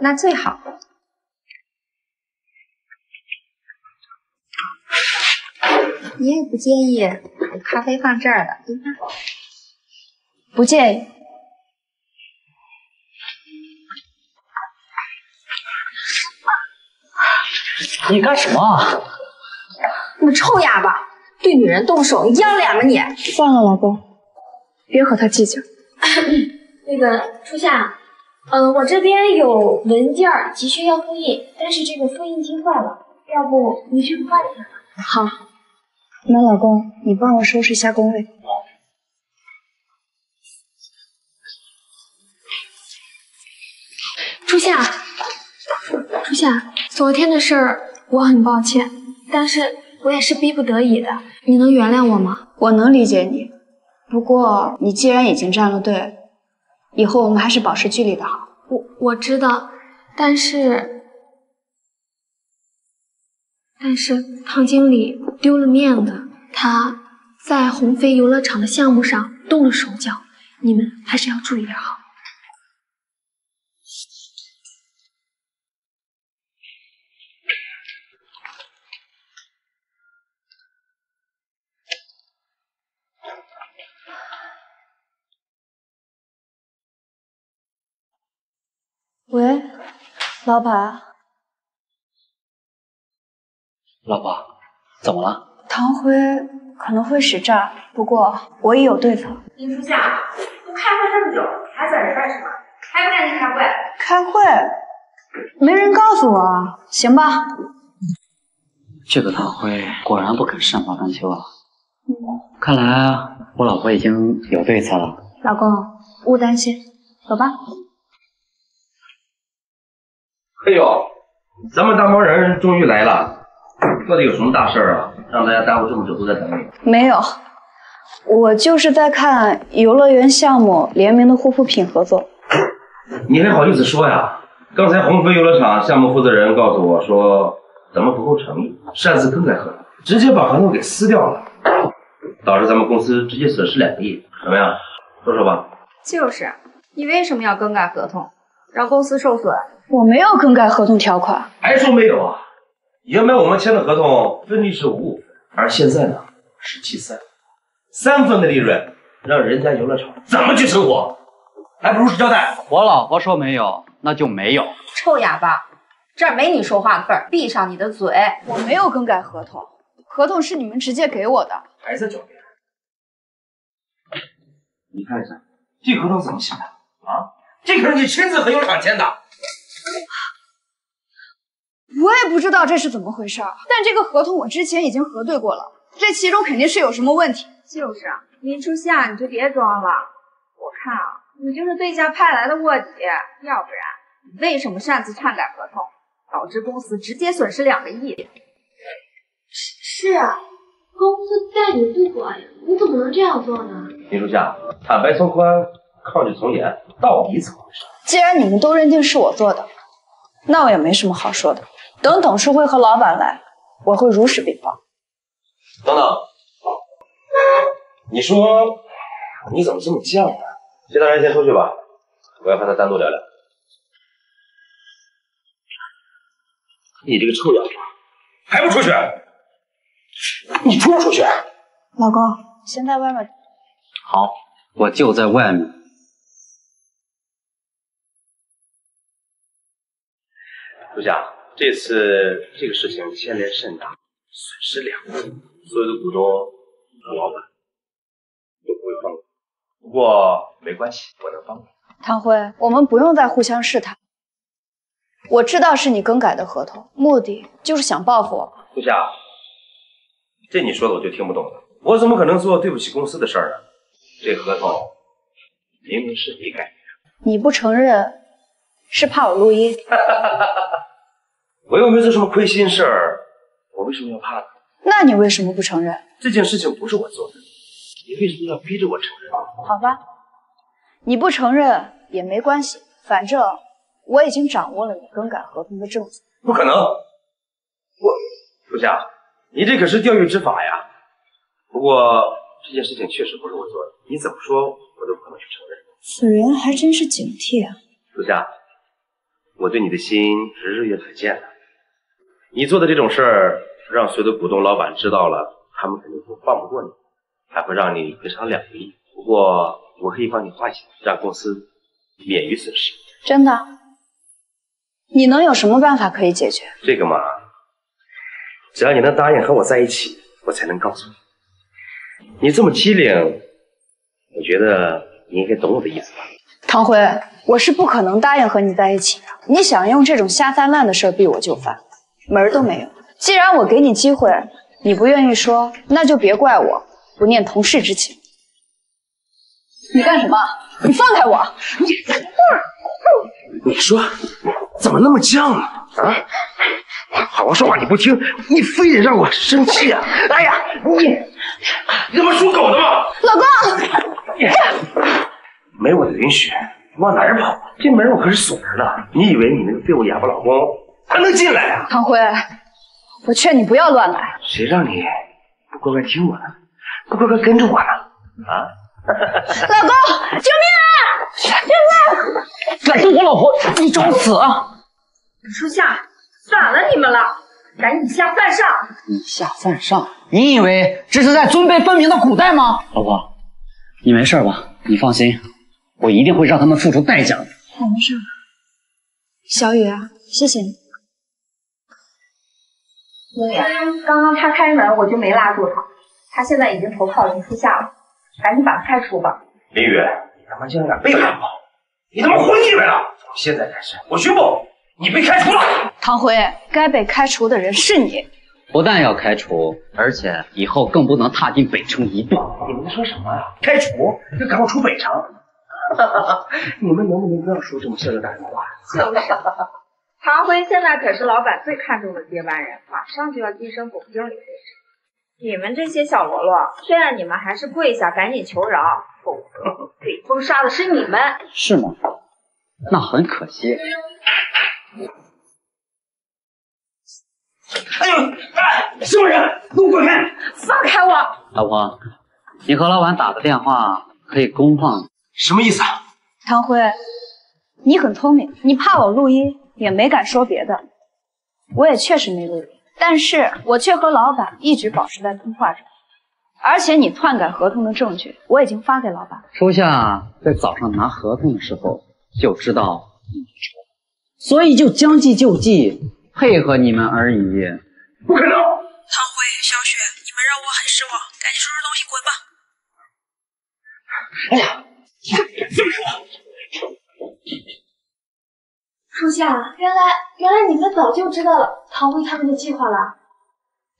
Speaker 9: 那最好。你也不介意把咖啡放这儿的，对吧？
Speaker 4: 不介意。
Speaker 25: 你干什么啊？
Speaker 9: 你个臭哑巴，对女人动手，你要脸吗你？
Speaker 4: 算了，老公，别和他计较。
Speaker 24: 那个初夏，嗯、我这边有文件儿急需要复印，但是这个复印机坏了，要不你去换一下吧？
Speaker 4: 好，那老公，你帮我收拾一下工位。
Speaker 24: 初夏，初夏，昨天的事儿我很抱歉，但是我也是逼不得已的，你能原谅我吗？
Speaker 4: 我能理解你，不过你既然已经站了队，以后我们还是保持距离的好。
Speaker 24: 我我知道，但是但是唐经理丢了面子，他在鸿飞游乐场的项目上动了手脚，你们还是要注意点好。
Speaker 4: 喂，老板，
Speaker 25: 老婆，怎么了？
Speaker 4: 唐辉可能会使诈，不过我已有对策。
Speaker 9: 林初夏，都开会这么久，还在这干什么？还不赶紧开会？
Speaker 4: 开会？没人告诉我啊。行吧。
Speaker 25: 这个唐辉果然不肯善罢甘休啊！看来我老婆已经有对策了。
Speaker 4: 老公，勿担心，走吧。
Speaker 8: 哎呦，咱们大忙人终于来了，到底有什么大事儿啊？让大家耽误这么久都在等你。
Speaker 4: 没有，我就是在看游乐园项目联名的护肤品合作。
Speaker 8: 你还好意思说呀？刚才鸿飞游乐场项目负责人告诉我说，咱们不够诚意，擅自更改合同，直接把合同给撕掉了，导致咱们公司直接损失两个亿，怎么样？说说吧。
Speaker 9: 就是，你为什么要更改合同，让公司受损？
Speaker 4: 我没有更改合同条款。
Speaker 8: 还说没有啊？原本我们签的合同分利是五五分，而现在呢是七三，三分的利润让人家游乐场怎么去生活？还不如实交代。
Speaker 25: 我老婆说没有，那就没有。
Speaker 9: 臭哑巴，这儿没你说话的份儿，闭上你的嘴！
Speaker 4: 我没有更改合同，合同是你们直接给我的。
Speaker 8: 还在狡辩？你看一下，这合同怎么写的啊？这可是你亲自和游乐场签的。
Speaker 4: 我也不知道这是怎么回事，但这个合同我之前已经核对过了，这其中肯定是有什么问题。
Speaker 9: 就是啊，林初夏，你就别装了，我看啊，你就是对家派来的卧底，要不然你为什么擅自篡改合同，导致公司直接损失两个亿？
Speaker 24: 是啊，公司待你不管呀，你怎么能这样做呢？
Speaker 8: 林初夏，坦白从宽，抗拒从严，到底怎么回事？
Speaker 4: 既然你们都认定是我做的，那我也没什么好说的。等董事会和老板来，我会如实禀报。
Speaker 8: 等等，你说你怎么这么犟呢？其他人先出去吧，我要和他单独聊聊。你这个臭小子，还不出去？你出不出去？
Speaker 4: 老公，先在外面。
Speaker 25: 好，我就在外面。
Speaker 8: 初夏，这次这个事情牵连甚大，损失两亿，所有的股东和老板都不会放过。不过没关系，我能帮你。
Speaker 4: 唐辉，我们不用再互相试探。我知道是你更改的合同，目的就是想报复我。
Speaker 8: 初夏，这你说的我就听不懂了。我怎么可能做对不起公司的事儿呢？这合同明明是你改的。
Speaker 4: 你不承认，是怕我录音？
Speaker 8: 我又没做什么亏心事儿，我我为什么要怕呢？
Speaker 4: 那你为什么不承认？
Speaker 8: 这件事情不是我做的，你为什么要逼着我承认？
Speaker 4: 好吧，你不承认也没关系，反正我已经掌握了你更改合同的证据。
Speaker 8: 不可能！我属下，你这可是钓鱼执法呀。不过这件事情确实不是我做的，你怎么说我都不可能去承认。
Speaker 4: 此人还真是警惕啊！
Speaker 8: 属下，我对你的心是日月可见的。你做的这种事儿，让所有的股东、老板知道了，他们肯定会放不过你，还会让你赔偿两个亿。不过我可以帮你化解，让公司免于损失。
Speaker 4: 真的？你能有什么办法可以解决？
Speaker 8: 这个嘛，只要你能答应和我在一起，我才能告诉你。你这么机灵，我觉得你应该懂我的意思吧？
Speaker 4: 唐辉，我是不可能答应和你在一起的。你想用这种下三滥的事逼我就范，门儿都没有。既然我给你机会，你不愿意说，那就别怪我不念同事之情。你干什么？你放开我！你
Speaker 8: 你说怎么那么犟呢？啊！好好说话你不听，你非得让我生气啊！哎呀，你你他妈属狗的吗？
Speaker 4: 老公，
Speaker 8: 没我的允许，往哪儿跑？这门我可是锁着的。你以为你那个废物哑巴老公他能进来啊？
Speaker 4: 唐辉，我劝你不要乱来。
Speaker 8: 谁让你不乖乖听我的，不乖乖跟着我呢？啊！
Speaker 4: 老公，救命啊！救命！
Speaker 2: 敢动我老婆，你找死啊！
Speaker 26: 初夏，反了你们了！敢以下犯上！
Speaker 27: 以下犯上？你以为这是在尊卑分明的古代吗？
Speaker 25: 老婆，你没事吧？你放心，我一定会让他们付出代价的。
Speaker 4: 我没事。小雨啊，谢谢你。
Speaker 9: 陆远，刚刚他开门，我就没拉住他，他现在已经投靠林初夏了，赶紧把他开除吧。
Speaker 8: 林雨，你他妈竟然敢背叛我！你他妈混进来了！从现在开始，我宣布你被开除了。
Speaker 4: 唐辉，该被开除的人是你。
Speaker 25: 不但要开除，而且以后更不能踏进北城一步。
Speaker 8: 你们在说什么啊？开除？要赶我出北城？你们能不能不要说这么嚣张大人的话？
Speaker 9: 就是。唐辉现在可是老板最看重的接班人，马上就要晋升总经理位置。你们这些小喽啰，劝你们还是跪下赶紧求饶，否则被封杀的是你们。
Speaker 25: 是吗？那很可惜。
Speaker 8: 哎呦，哎，什么人？给我滚开！
Speaker 9: 放开我！
Speaker 25: 老婆，你和老板打的电话可以公放。
Speaker 8: 什么意思啊？
Speaker 4: 唐辉，你很聪明，你怕我录音，也没敢说别的。我也确实没录音，但是我却和老板一直保持在通话中。而且你篡改合同的证据，我已经发给老板。
Speaker 25: 初夏在早上拿合同的时候就知道你所以就将计就计，配合你们而已。
Speaker 8: 不可能！
Speaker 28: 唐辉、小雪，你们让我很失望，赶紧收拾东西滚吧。
Speaker 8: 哎呀，这么说，
Speaker 24: 初夏，原来原来你们早就知道了唐薇他们的计划了。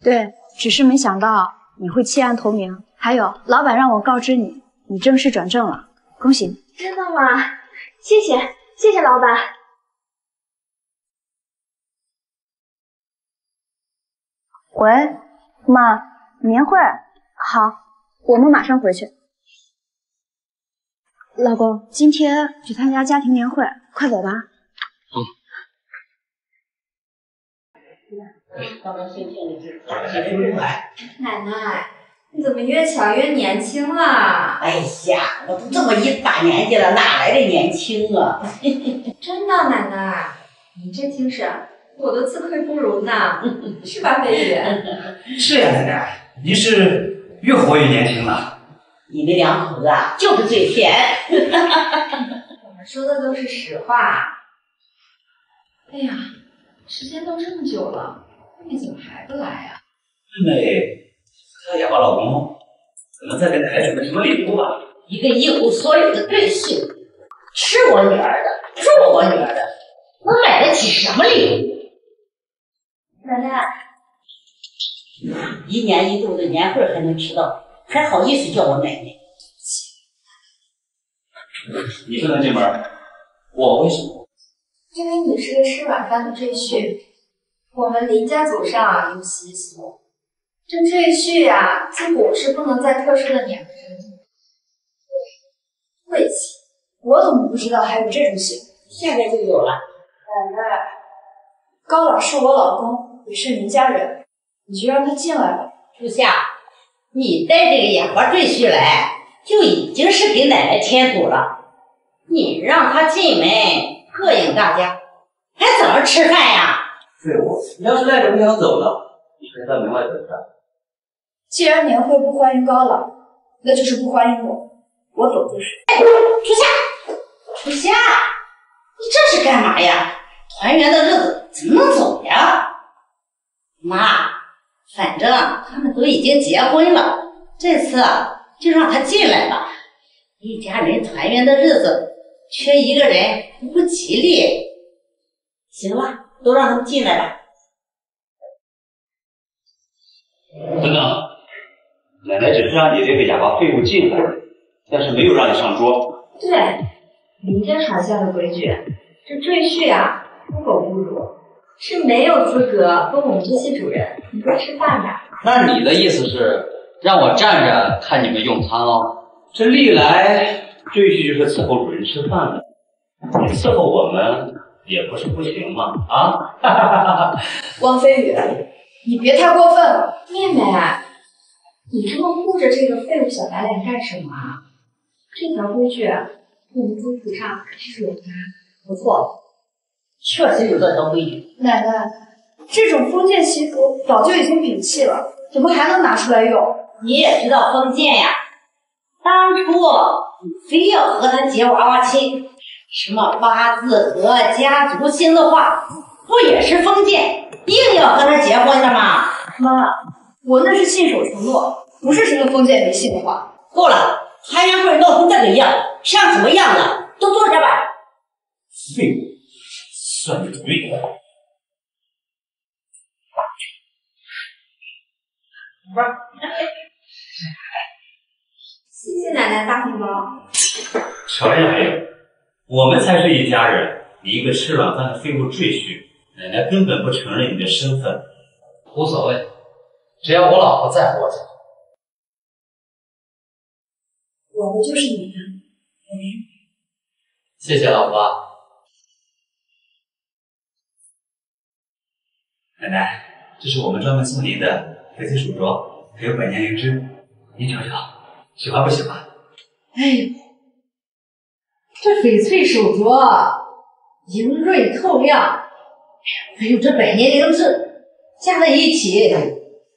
Speaker 4: 对，只是没想到你会弃暗投明。还有，老板让我告知你，你正式转正了，恭喜你！
Speaker 24: 真的吗？谢谢，谢谢老板。
Speaker 4: 喂，妈，年会好，我们马上回去。老公，今天去参加家庭年会，快走吧。
Speaker 26: 奶奶，你怎么越瞧越年轻了？
Speaker 3: 哎呀，我都这么一大年纪了，哪来的年轻啊？
Speaker 26: 真的，奶奶，你这精神，我都自愧不如呢，是吧，飞宇？
Speaker 17: 是呀，奶奶，您是越活越年轻了。
Speaker 3: 你们两口子啊，就是嘴甜。
Speaker 26: 我们说的都是实话。哎呀，时间都这么久了，妹妹怎么还不来啊？
Speaker 17: 妹妹，她哑巴老公可能在给她准备什么礼物吧？
Speaker 3: 一个一无所有的赘婿，吃我女儿的，住我女儿的，能买得起什么礼物？
Speaker 24: 奶奶，
Speaker 3: 一年一度的年会还能迟到，还好意思叫我奶奶？
Speaker 17: 你不能进门，我为什么？
Speaker 24: 因为你是个吃软饭的赘婿，
Speaker 9: 我们林家祖上有习俗，这赘婿呀，自古是不能在特殊的年份生。
Speaker 4: 晦气，我怎么不知道还有这种习俗？
Speaker 3: 现在就有了。
Speaker 4: 奶奶，高老是我老公，也是林家人，你就让他进来吧。
Speaker 3: 初夏，你带这个哑巴赘婿来，就已经是给奶奶添堵了。你让他进门，膈应大家，还怎么吃饭呀？
Speaker 17: 废物！你要是赖着不想走呢，你可以在门外等着。
Speaker 4: 既然年会不欢迎高老，那就是不欢迎我，我走就是。
Speaker 3: 哎，初夏，初夏，你这是干嘛呀？团圆的日子怎么能走呀？妈，反正他们都已经结婚了，这次就让他进来吧。一家人团圆的日子，缺一个人不吉利。行了。都让他们进来吧。
Speaker 17: 等等，奶奶只是让你这个哑巴废物进来，但是没有让你上桌。
Speaker 9: 对，林家传下的规矩，这赘婿啊，不苟不辱，是没有资格跟我们这些主人一块吃饭的。
Speaker 17: 那你的意思是让我站着看你们用餐哦？这历来赘婿就是伺候主人吃饭的，你伺候我们。也不是不行嘛，啊！
Speaker 4: 汪飞宇，你别太过分了。
Speaker 9: 妹妹，你这么护着这个废物小白脸干什么？这条规矩，我们族谱上可是有的。
Speaker 3: 不错，确实有这条规矩。
Speaker 4: 奶奶，这种封建习俗早就已经摒弃了，怎么还能拿出来用？
Speaker 3: 你也知道封建呀？当初你非要和他结娃娃亲。什么八字和家族星的话，不也是封建？硬要和他结婚的吗？
Speaker 4: 妈，我那是信守承诺，不是什么封建迷信的话。
Speaker 3: 够了，团圆会闹成这个样，像什么样子？都坐着吧。
Speaker 17: 废物，算你主意。
Speaker 9: 不是，谢谢奶奶大红包。
Speaker 17: 瞧呀，还有。我们才是一家人，你一个吃软饭的废物赘婿，奶奶根本不承认你的身份。
Speaker 25: 无所谓，只要我老婆在乎我就好。
Speaker 4: 我的就是你的，
Speaker 25: 谢谢老婆。
Speaker 17: 奶奶，这是我们专门送您的翡翠手镯，还有百年灵芝，您瞧瞧，喜欢不喜欢？
Speaker 3: 哎呦！这翡翠手镯莹润透亮，还有这百年灵芝，加在一起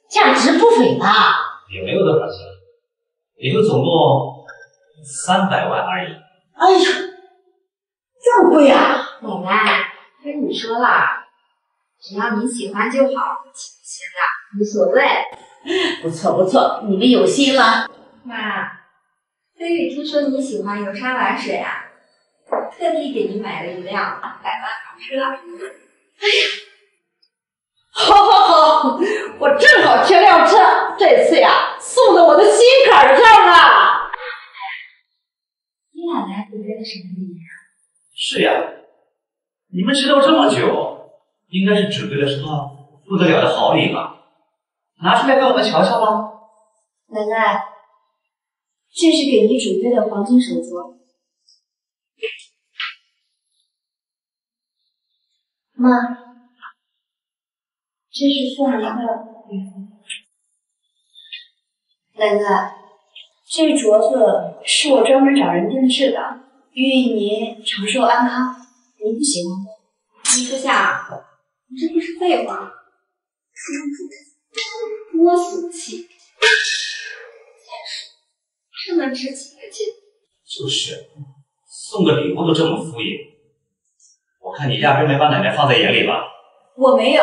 Speaker 3: 价值不菲吧？
Speaker 17: 也没有多少钱，也就总共三百万而已。
Speaker 3: 哎呀，这么贵啊！
Speaker 9: 奶奶跟你说了，只要你喜欢就好，钱的无所谓。
Speaker 3: 不错不错，你们有心了。
Speaker 9: 妈，菲菲听说你喜欢游山玩水啊？特地给您买了一辆百万豪车。哎呀，
Speaker 3: 好，好，好，我正好缺辆车，这次呀，送到我的心坎上了。
Speaker 9: 你奶奶准备的什么礼呀？
Speaker 17: 是呀，你们迟到这么久，应该是准备了什么不得了的好礼吧？拿出来给我们瞧瞧吧。
Speaker 4: 奶奶，这是给你准备的黄金手镯。妈，这是送您的。奶奶，这镯子是我专门找人定制的，寓意您长寿安康。您不喜欢吗？
Speaker 9: 林初夏，你这不是废话？多俗气！再说，这么值几个钱？
Speaker 17: 就是，送个礼物都这么敷衍。我看你压根没把奶奶放在眼里吧？
Speaker 4: 我没有，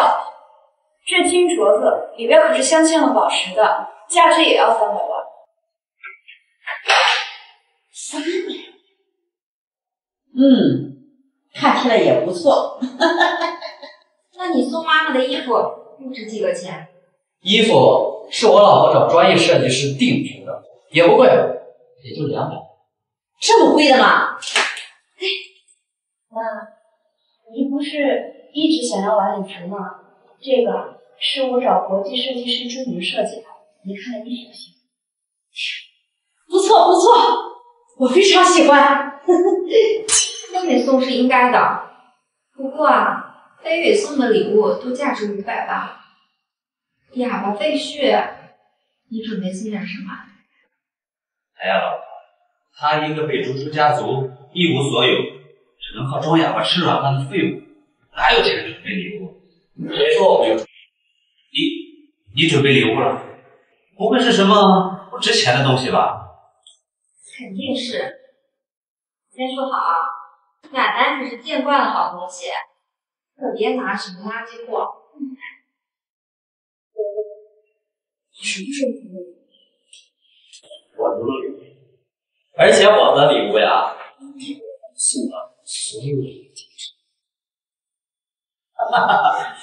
Speaker 4: 这金镯子里边可是镶嵌了宝石的，价值也要三百万。
Speaker 3: 三百？嗯，看起来也不错。
Speaker 9: 那你送妈妈的衣服又值几个钱？
Speaker 25: 衣服是我老婆找专业设计师定制的，也不贵，也就两百。
Speaker 3: 这么贵的吗？
Speaker 4: 哎妈。您不是一直想要晚礼服吗？这个是我找国际设计师专门设计的，你看了你喜不喜欢？
Speaker 9: 不错不错，我非常喜欢。妹妹送是应该的，不过啊，飞宇送的礼物都价值五百万。哑巴废墟，你准备送点什么？
Speaker 25: 哎呀，老婆，他一个被逐出家族、一无所有，只能靠装哑巴吃软饭的废物，哪有钱准备礼物？谁说我没有？你你准备礼物了？不会是什么不值钱的东西吧？
Speaker 9: 肯定是。先说好啊，奶奶可是见惯了好东西，可别拿什么垃圾货。
Speaker 4: 我什么时候回来？
Speaker 25: 我读了礼物，而且我的礼物呀，送了所有人。哈哈哈，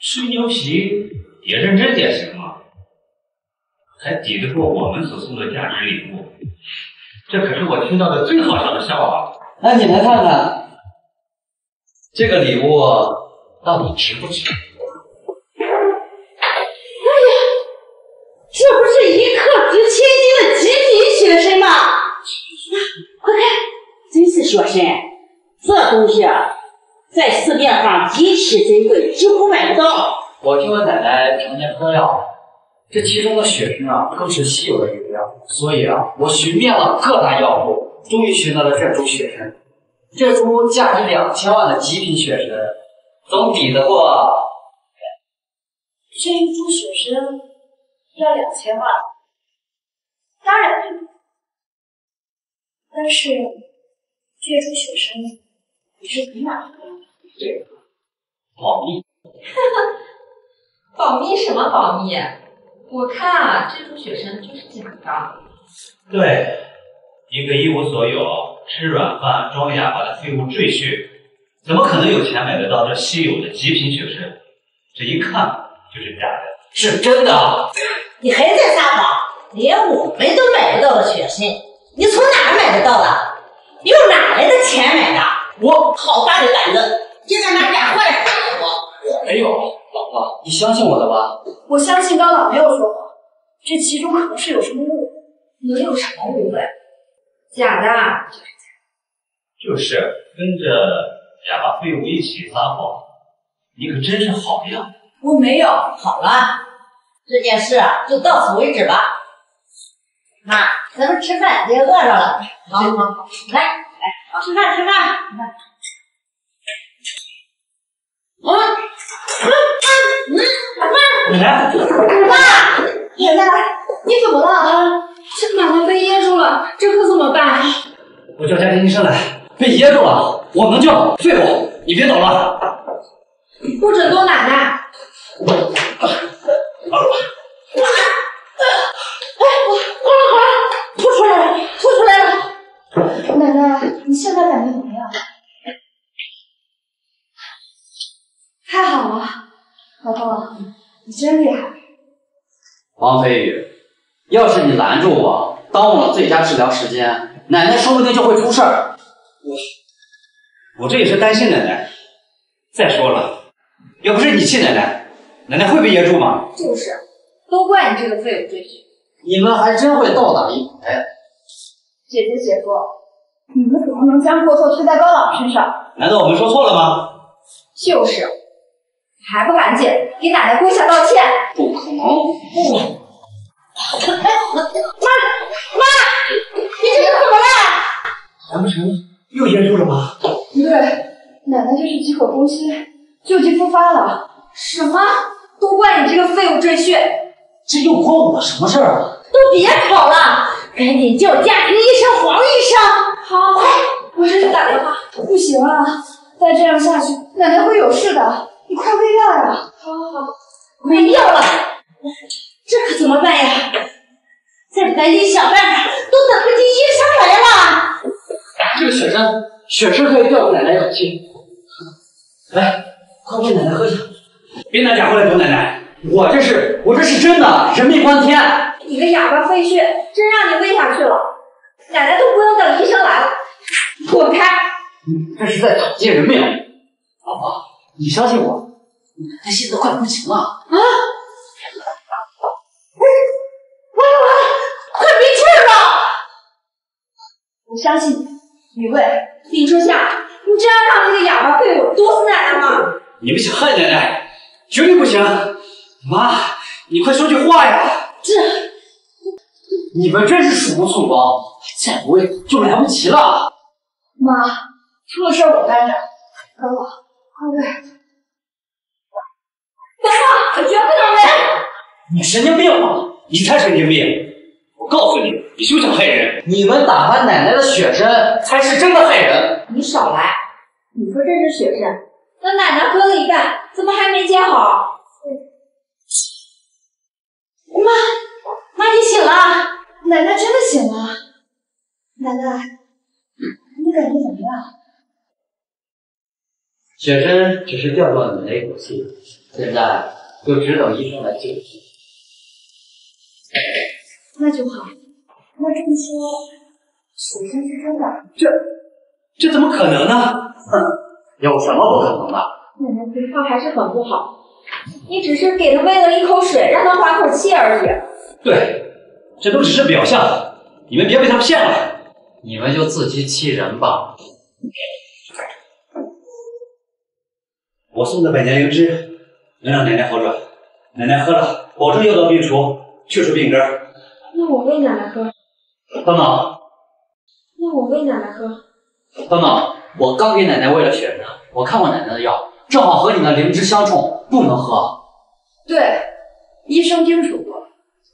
Speaker 25: 吹牛皮也认真点行吗？还抵得过我们所送的价值礼物？这可是我听到的最好笑的笑话。
Speaker 5: 那你来看看，
Speaker 25: 这个礼物到底值不值？
Speaker 3: 这不是一刻值千金的极品雪参吗？快看，真是雪参！这东西啊，在市面上极其珍贵，几乎买不到。
Speaker 25: 我听我奶奶常年喝药，这其中的雪参啊，更是稀有的原料，所以啊，我寻遍了各大药铺，终于寻到了这株雪参。这株价值两千万的极品雪参，总抵得过
Speaker 4: 这一株雪参要两千万，当然。但是这株雪参你是从哪得的？
Speaker 25: 这个保密。
Speaker 9: 保密什么保密？我看啊，这株雪参就是假的。
Speaker 25: 对，一个一无所有、吃软饭、装哑巴的废物赘婿，怎么可能有钱买得到这稀有的极品雪参？这一看就是假的，是真的。
Speaker 3: 你还在撒谎？连我们都买不到的雪参，你从哪儿买得到的？用哪来的钱买的？
Speaker 25: 我
Speaker 3: 好大的胆子，竟然拿假货来骗我！
Speaker 25: 我没有，老婆，你相信我的吧？
Speaker 4: 我相信高老没有说谎，这其中可能是有什么误会，能有什么误会？
Speaker 9: 假的，
Speaker 25: 就是跟着哑巴废物一起撒谎，你可真是好样的！
Speaker 4: 我没有。
Speaker 3: 好了，这件事啊就到此为止吧。妈，咱们吃饭，别饿着了。好好好，来来，吃饭吃饭。嗯嗯嗯嗯，
Speaker 25: 奶奶，
Speaker 3: 爸，
Speaker 4: 奶奶，你怎么了？这奶奶被噎住了，这可怎么办？
Speaker 25: 我叫家庭医生来，被噎住了，我能救。废物，你别走了。
Speaker 9: 不准动奶奶！
Speaker 3: 哎，好了好了，吐出来了，吐出来了。
Speaker 4: 奶奶，感觉怎么样？太好了，老公，你真厉害。
Speaker 5: 王飞宇，要是你拦住我，耽误了最佳治疗时间，奶奶说不定就会出事儿。
Speaker 25: 我我这也是担心奶奶。再说了，要不是你气奶奶，奶奶会被噎住吗？
Speaker 9: 就是，都怪你这个废物赘婿。
Speaker 5: 你们还真会倒打一耙呀。
Speaker 4: 姐姐姐夫，你们怎么能将过错推在高老身上？
Speaker 25: 难道我们说错了吗？
Speaker 9: 就是，还不赶紧给奶奶跪下道歉！
Speaker 5: 不可能！
Speaker 3: 不，妈妈，你这是怎么了？
Speaker 25: 难不成又噎住了吗？
Speaker 4: 不对，奶奶这是急火攻心，旧疾复发了。
Speaker 9: 什么？都怪你这个废物赘婿！
Speaker 5: 这又关我什么事儿啊？
Speaker 3: 都别吵了，赶紧叫家庭医生黄医生。
Speaker 4: 好，快，我这就打电话。不行啊，再这样下去，奶奶会有事的。你快喂药呀！好好好，
Speaker 3: 没药了，这可怎么办呀？再不赶紧想办法，都等不及医生来了。
Speaker 5: 这个雪参，雪参可以吊住奶奶一口气。来，快喂奶奶喝下。
Speaker 25: 别拿假货来堵奶奶！
Speaker 5: 我这是，我这是真的，人命关天。
Speaker 9: 你个哑巴废墟，真让你喂下去了，奶奶都不用等医生来了，滚开！
Speaker 5: 你这是在草菅人命。老婆，你相信我，他现在快不行了。
Speaker 29: 啊！完了完了，快没气儿了！
Speaker 9: 我相信你，李卫、林春夏，你这样让那个哑巴废物毒死奶奶吗？
Speaker 5: 你们想害奶奶，绝对不行！妈，你快说句话呀！
Speaker 9: 这，
Speaker 5: 你们真是鼠目寸光，再不喂就来不及了。
Speaker 9: 妈，出了事我担着，等我，快喂！妈妈，绝不能喂！
Speaker 5: 你神经病吗？你才神经病！我告诉你，你休想害人！你们打翻奶奶的雪参，才是真的害人！
Speaker 9: 你少来！你说这是雪参，那奶奶喝了一半，怎么还没接好？妈，妈你醒了！奶奶真的醒了！奶奶，你感觉怎么样？
Speaker 5: 雪珍只是吊断奶奶一口气，现在就只等医生来救治。
Speaker 9: 那就好。那这么说，雪珍是真的？
Speaker 5: 这这怎么可能呢？哼，有什么不可能的？
Speaker 9: 奶奶情况还是很不好，你只是给她喂了一口水，让她缓口气而已。
Speaker 5: 对，这都只是表象，你们别被他骗了。你们就自欺欺人吧。我送的百年灵芝能让奶奶好转，奶奶喝了，保证药到病除，去除病根。
Speaker 9: 那我喂奶奶喝。
Speaker 5: 等等，
Speaker 9: 那我喂奶奶喝。
Speaker 5: 等等，我刚给奶奶喂了血呢，我看过奶奶的药，正好和你的灵芝相冲，不能喝。
Speaker 9: 对，医生叮嘱过，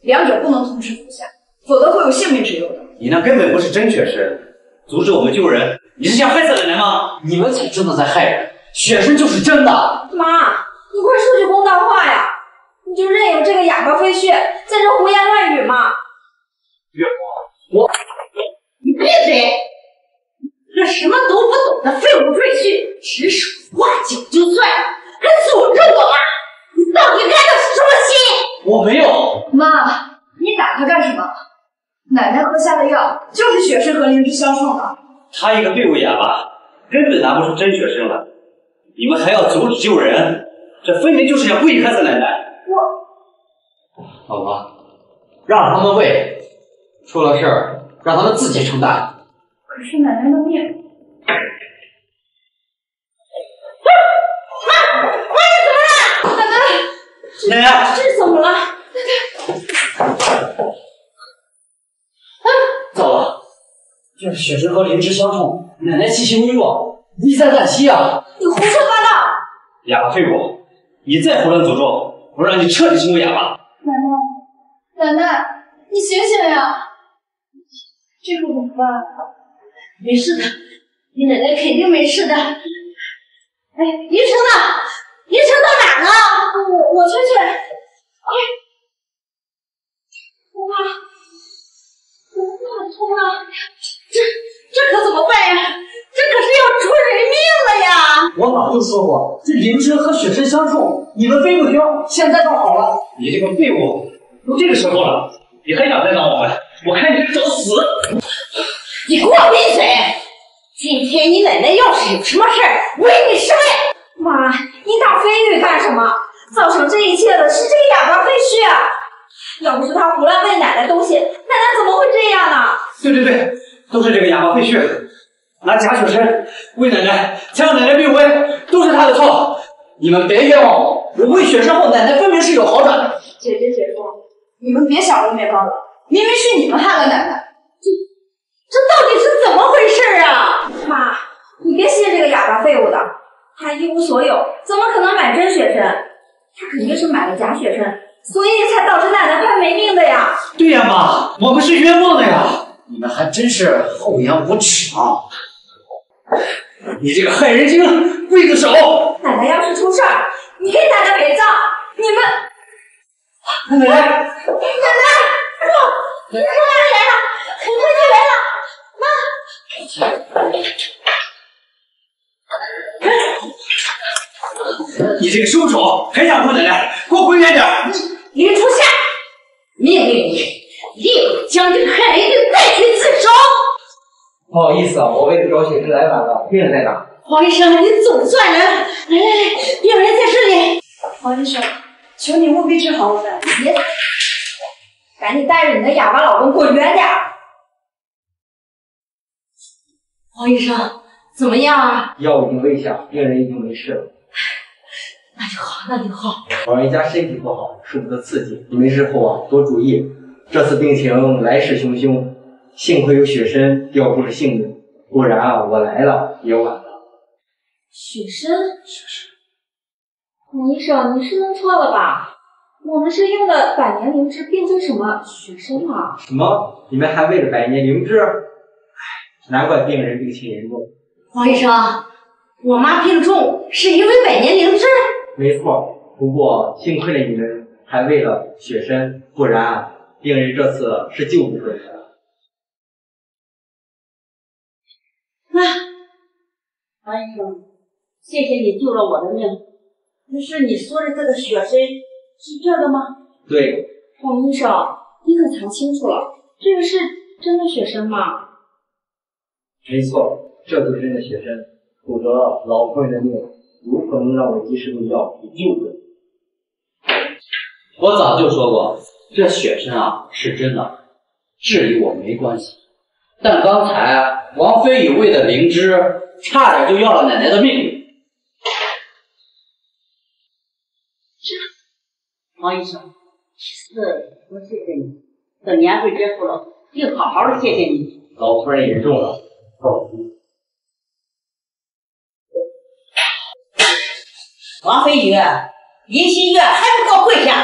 Speaker 9: 两者不能同时服下，否则会有性命之忧的。
Speaker 5: 你那根本不是真血参，阻止我们救人，你是想害死奶奶吗？你们才真的在害人，血参就是真的。
Speaker 9: 妈，你快说句公道话呀！你就任由这个哑巴飞絮在这胡言乱语吗？
Speaker 5: 岳母，我
Speaker 3: 你闭嘴！这什么都不懂的废物赘婿，指手画脚就算，还诅咒我妈！你到底开的是什么心？
Speaker 5: 我没有。
Speaker 9: 妈，你打他干什么？奶奶喝下的药就是血参和灵芝相冲的。
Speaker 5: 他一个废物哑巴，根本拿不出真血参来。你们还要阻止救人，这分明就是想故意害死奶奶。
Speaker 9: 我，
Speaker 5: 老婆，让他们喂，出了事儿让他们自己承担。
Speaker 9: 可是奶奶的命。
Speaker 3: 妈，妈你怎么了？
Speaker 9: 奶奶，
Speaker 5: 奶奶，
Speaker 9: 这是怎么了？
Speaker 5: 糟了，这血参和灵芝相冲，奶奶气息微弱，危在旦夕啊！
Speaker 9: 你胡说八道！
Speaker 5: 哑巴废物，你再胡乱诅咒，我让你彻底成为哑巴！
Speaker 9: 奶奶，奶奶，你醒醒呀！这可怎么办？
Speaker 3: 没事的，你奶奶肯定没事的。哎，医生呢？医生到哪儿了？
Speaker 9: 我我出去。哎，妈，我哪痛啊？
Speaker 3: 这这可怎么办呀？这可是要出人命了呀！
Speaker 5: 我早就说过，这灵芝和雪参相冲，你们非不听，现在倒好了。你这个废物，都这个时候了，你还想再闹我们？我看你是找死！
Speaker 3: 你给我闭嘴！今天你奶奶要是有什么事儿，我与你是位。
Speaker 9: 妈，你打飞宇干什么？造成这一切的是这个哑巴废墟啊！要不是他胡乱喂奶奶东西，奶奶怎么会这样呢？
Speaker 5: 对对对，都是这个哑巴废墟，拿假血参喂奶奶，才让奶奶病危，都是他的错。你们别冤枉我，我喂血参后，奶奶分明是有好转的。
Speaker 9: 姐姐姐夫，你们别想污蔑高冷，明明是你们害了奶奶。
Speaker 3: 这这到底是怎么回事啊？
Speaker 9: 妈，你别信这个哑巴废物的，他一无所有，怎么可能买真血参？他肯定是买了假血参，所以才导致奶奶快没命的呀。
Speaker 5: 对呀，妈，我们是冤枉的呀！你们还真是厚颜无耻啊！你这个害人精，刽子手！
Speaker 9: 奶奶要是出事儿，你给奶奶陪葬，你们……
Speaker 5: 奶奶，
Speaker 3: 奶奶，不，医生来了，我快进来了。
Speaker 5: 你这个凶手，还想祸奶奶，给我滚远点！
Speaker 3: 林初夏，命令你立刻将这个害人的带去自首。
Speaker 27: 不好意思啊，我为了找血是来晚了，病人在哪？
Speaker 3: 黄医生，你总算来了！来来来，病人在这里。
Speaker 30: 黄医生，求你务必治好我们。
Speaker 9: 别打，赶紧带着你的哑巴老公滚远点！黄医生，怎么样啊？
Speaker 27: 药已经喂下，病人已经没事了。
Speaker 9: 那就好，那就好。
Speaker 27: 老人家身体不好，受不得刺激，你们日后啊多注意。这次病情来势汹汹，幸亏有雪参吊住了性命，不然啊我来了也晚了。
Speaker 9: 雪参，雪参。孔医生，你是弄错了吧？我们是用的百年灵芝变成什么雪参了？
Speaker 27: 什么？你们还喂了百年灵芝？唉，难怪病人病情严重。
Speaker 3: 黄医生，我妈病重是因为百年灵芝。
Speaker 27: 没错，不过幸亏了你们还为了雪参，不然病人这次是救不回来的。
Speaker 3: 黄医生，谢谢你救了我的命。可是你说的这个雪参是这个吗？
Speaker 27: 对，
Speaker 9: 黄医生，你可查清楚了，这个是真的雪参吗？
Speaker 27: 没错，这就是真的雪参，否则老夫人的命如何能让我及时用药给救回来。
Speaker 5: 我早就说过，这雪参啊是真的，治与我没关系。但刚才王飞宇喂的灵芝，差点就要了奶奶的命。
Speaker 3: 王医生，其实我谢谢你，等年会结束了，定好好的谢谢你。
Speaker 27: 老夫人言重了，放心。
Speaker 3: 王飞宇，林心月还不给我跪下！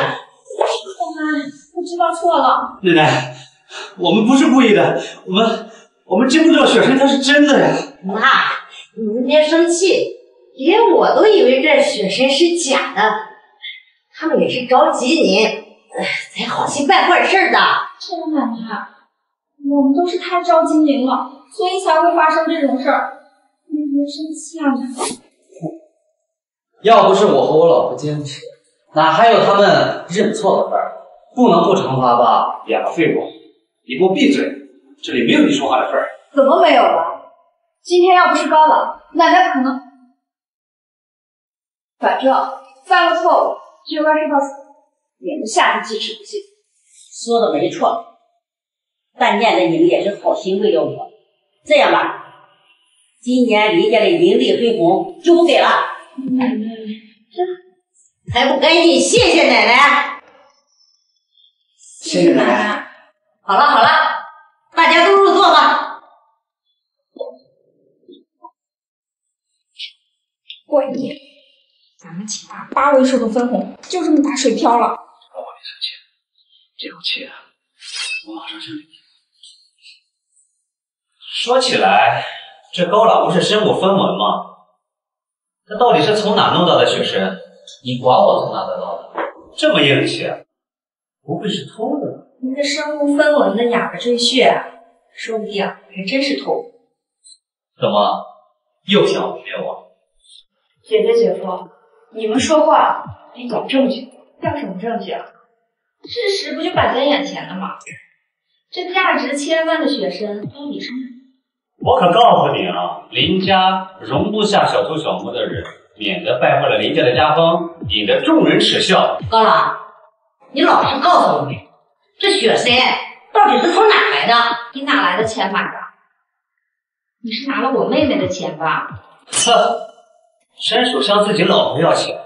Speaker 9: 后妈，我知道错了。
Speaker 27: 奶奶，我们不是故意的，我们我们真不知道雪参它是真的呀。
Speaker 3: 妈，你别生气，连我都以为这雪参是假的。他们也是着急你，才好心办坏事的。
Speaker 9: 是的，奶奶，我们都是太着急您了，所以才会发生这种事儿。您别生气啊，奶奶。
Speaker 5: 要不是我和我老婆坚持，哪还有他们认错的份儿？不能不惩罚吧？两个废物，你给我闭嘴！这里没有你说话的份儿。
Speaker 4: 怎么没有了？今天要不是高老，奶奶可能……反正犯了错误就该受到处罚，免得下次记吃不记。
Speaker 3: 说的没错，但念的你们也是好心为了我。这样吧，今年林家的银利分红就不给了。
Speaker 9: 奶奶，
Speaker 3: 这还不赶紧谢谢奶奶！
Speaker 27: 谢谢奶奶。
Speaker 3: 好了好了，大家都入座吧。
Speaker 9: 过年，咱们请他八位数的分红就这么打水漂了。
Speaker 31: 老王，别生气，这口气我马上向你。说起来，这高老不是身无分文吗？他到底是从哪弄到的雪参？
Speaker 5: 你管我从哪得到的？
Speaker 31: 这么硬气，不会是偷的？
Speaker 9: 您这身无分文的哑巴赘婿，说不定还真是偷。
Speaker 31: 怎么又想污蔑我？
Speaker 4: 姐姐姐夫，你们说话得有证据。
Speaker 9: 要什么证据啊？事实不就摆在眼前了吗？这价值千万的雪参到底是哪？
Speaker 31: 我可告诉你啊，林家容不下小偷小摸的人，免得败坏了林家的家风，引得众人耻笑。
Speaker 3: 高老，你老实告诉我，这雪参到底是从哪来的？
Speaker 9: 你哪来的钱买的？你是拿了我妹妹的钱吧？
Speaker 31: 哼，伸手向自己老婆要钱，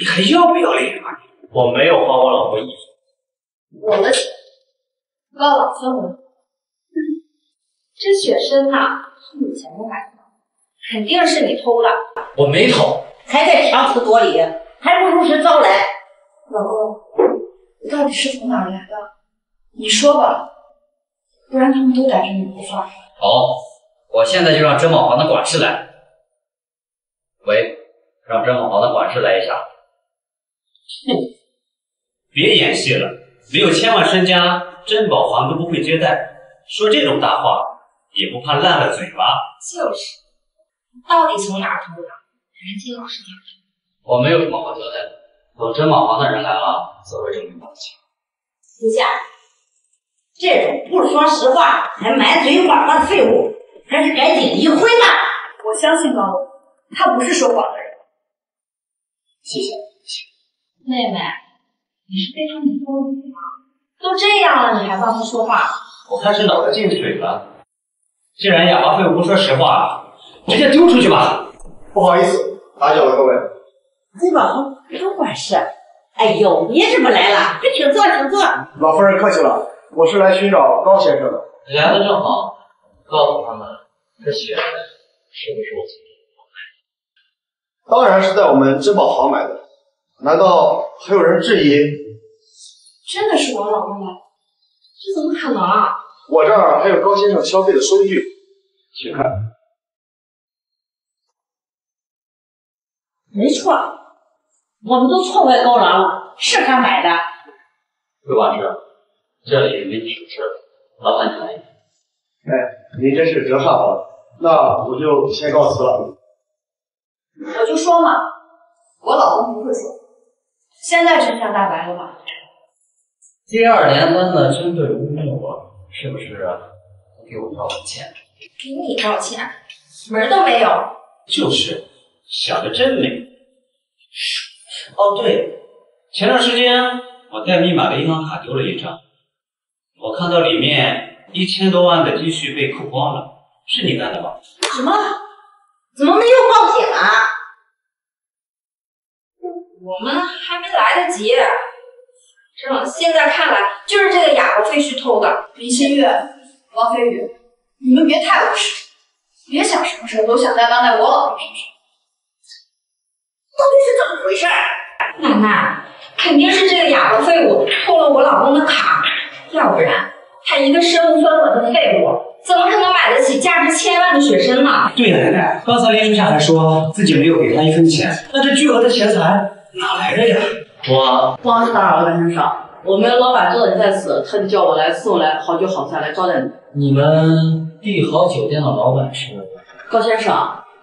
Speaker 31: 你还要不要脸啊？我没有花我老婆一分。
Speaker 9: 我的钱，高老分文。这雪参呐，是你前面买的，肯定是你偷了。
Speaker 5: 我没偷，
Speaker 3: 还在强词夺理，还不如实招来。
Speaker 4: 老公，你到底是从哪来的？你说吧，不然他们都逮着你不放。
Speaker 5: 好，我现在就让珍宝房的管事来。喂，让珍宝房的管事来一下。
Speaker 31: 哼，别演戏了，没有千万身家，珍宝房都不会接待。说这种大话。也不怕烂了嘴巴？
Speaker 9: 就是，到底从哪儿偷的？人家老实点。
Speaker 5: 我没有什么好交代的，等珍宝房的人来了，自会证明我的清。
Speaker 3: 陛下，这种不说实话还满嘴谎话的废物，还是赶紧离婚吧。
Speaker 4: 我相信高总，他不是说谎的人。
Speaker 5: 谢谢，谢谢。
Speaker 32: 妹妹，你是被他们偷了吗？都这样了，你还帮他说话？
Speaker 5: 我看是脑袋进水了。既然哑巴废物不说实话，直接丢出去吧。
Speaker 33: 不好意思，打搅了各位。
Speaker 3: 哎，老公，多管事。哎呦，你怎么来了？快请坐，请坐。
Speaker 33: 老夫人客气了，我是来寻找高先生的。
Speaker 5: 来的正好，告诉他们，这血是不是我亲手
Speaker 33: 当然是在我们珍宝行买的，难道还有人质疑？
Speaker 34: 真的是我老公买的？这怎么可能啊？
Speaker 33: 我这儿还有高先生消费的收据，请看。
Speaker 3: 没错，我们都错怪高郎了，是他买的。
Speaker 5: 魏老师，这里没你什么事，劳烦你了。
Speaker 33: 哎，您真是折煞我了，那我就先告辞了。
Speaker 4: 我就说嘛，我老公不会说，现在真相大白了吧？
Speaker 5: 接二连三的针对污蔑我，是不是给我道歉？
Speaker 9: 给你道歉，门儿都没有。
Speaker 5: 就是，想的真美。哦，对，前段时间我带密码的银行卡丢了一张，我看到里面一千多万的积蓄被扣光了，是你干的吧？
Speaker 3: 什么？怎么没有报警啊？
Speaker 9: 我们还没来得及。这现在看来就是这个哑巴废墟偷的。
Speaker 4: 林心月、王飞宇，你们别太无耻，别想什么事都想栽赃在我老公身上。
Speaker 3: 到底是怎么回事？
Speaker 9: 奶奶，肯定是这个哑巴废物偷了我老公的卡，要不然他一个身无分文的废物，怎么可能买得起价值千万的雪参呢？
Speaker 5: 对呀，奶奶，刚才林初夏还说自己没有给他一分钱，那这巨额的钱财哪来的呀？我
Speaker 3: 不好意思打扰了，先生，我们老板知道你在此，特地叫我来送来好酒好菜来招待你。
Speaker 5: 你们帝豪酒店的老板是？
Speaker 3: 高先生，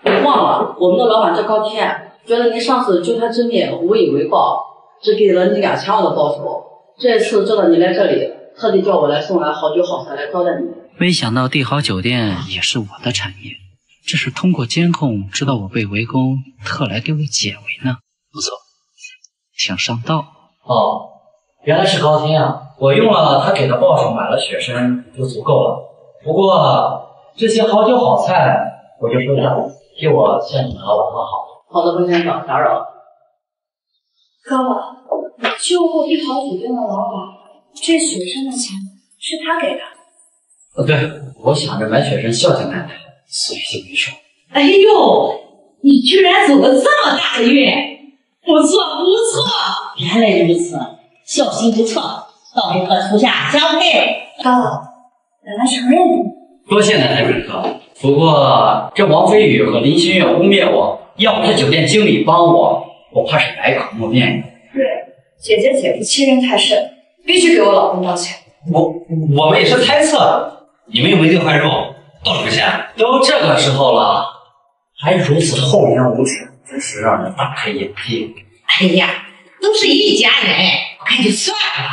Speaker 3: 你忘了我们的老板叫高天，觉得您上次救他之命无以为报，只给了你两千万的报酬。这次知道你来这里，特地叫我来送来好酒好菜来招待你。
Speaker 20: 没想到帝豪酒店也是我的产业，这是通过监控知道我被围攻，特来给我解围呢。不错，挺上道。
Speaker 5: 哦，原来是高天啊！我用了他给的报酬买了雪参就足够了。不过这些好酒好菜我就收下，替我向你们老板问好。
Speaker 3: 好的，温先生，打扰了。
Speaker 34: 高老，你救过帝豪酒店的老板，这雪参的钱是他给的。
Speaker 5: 哦，对，我想着买雪参孝敬奶奶，所以就没说。
Speaker 3: 哎呦，你居然走了这么大的运，不错不错。原来如此，孝心不错，倒是和初夏相配。
Speaker 34: 高老，奶奶承认你。
Speaker 5: 多谢奶奶认可。不过这王飞宇和林心月污蔑我，要不是酒店经理帮我，我怕是百口莫辩呀。
Speaker 4: 对，姐姐姐夫欺人太甚，必须给我老公道歉。
Speaker 5: 我我们也是猜测，你们又没对坏肉，道什么歉？都这个时候了，还如此厚颜无耻，真是让人大开眼界。
Speaker 3: 哎呀，都是一家人，我看就算了。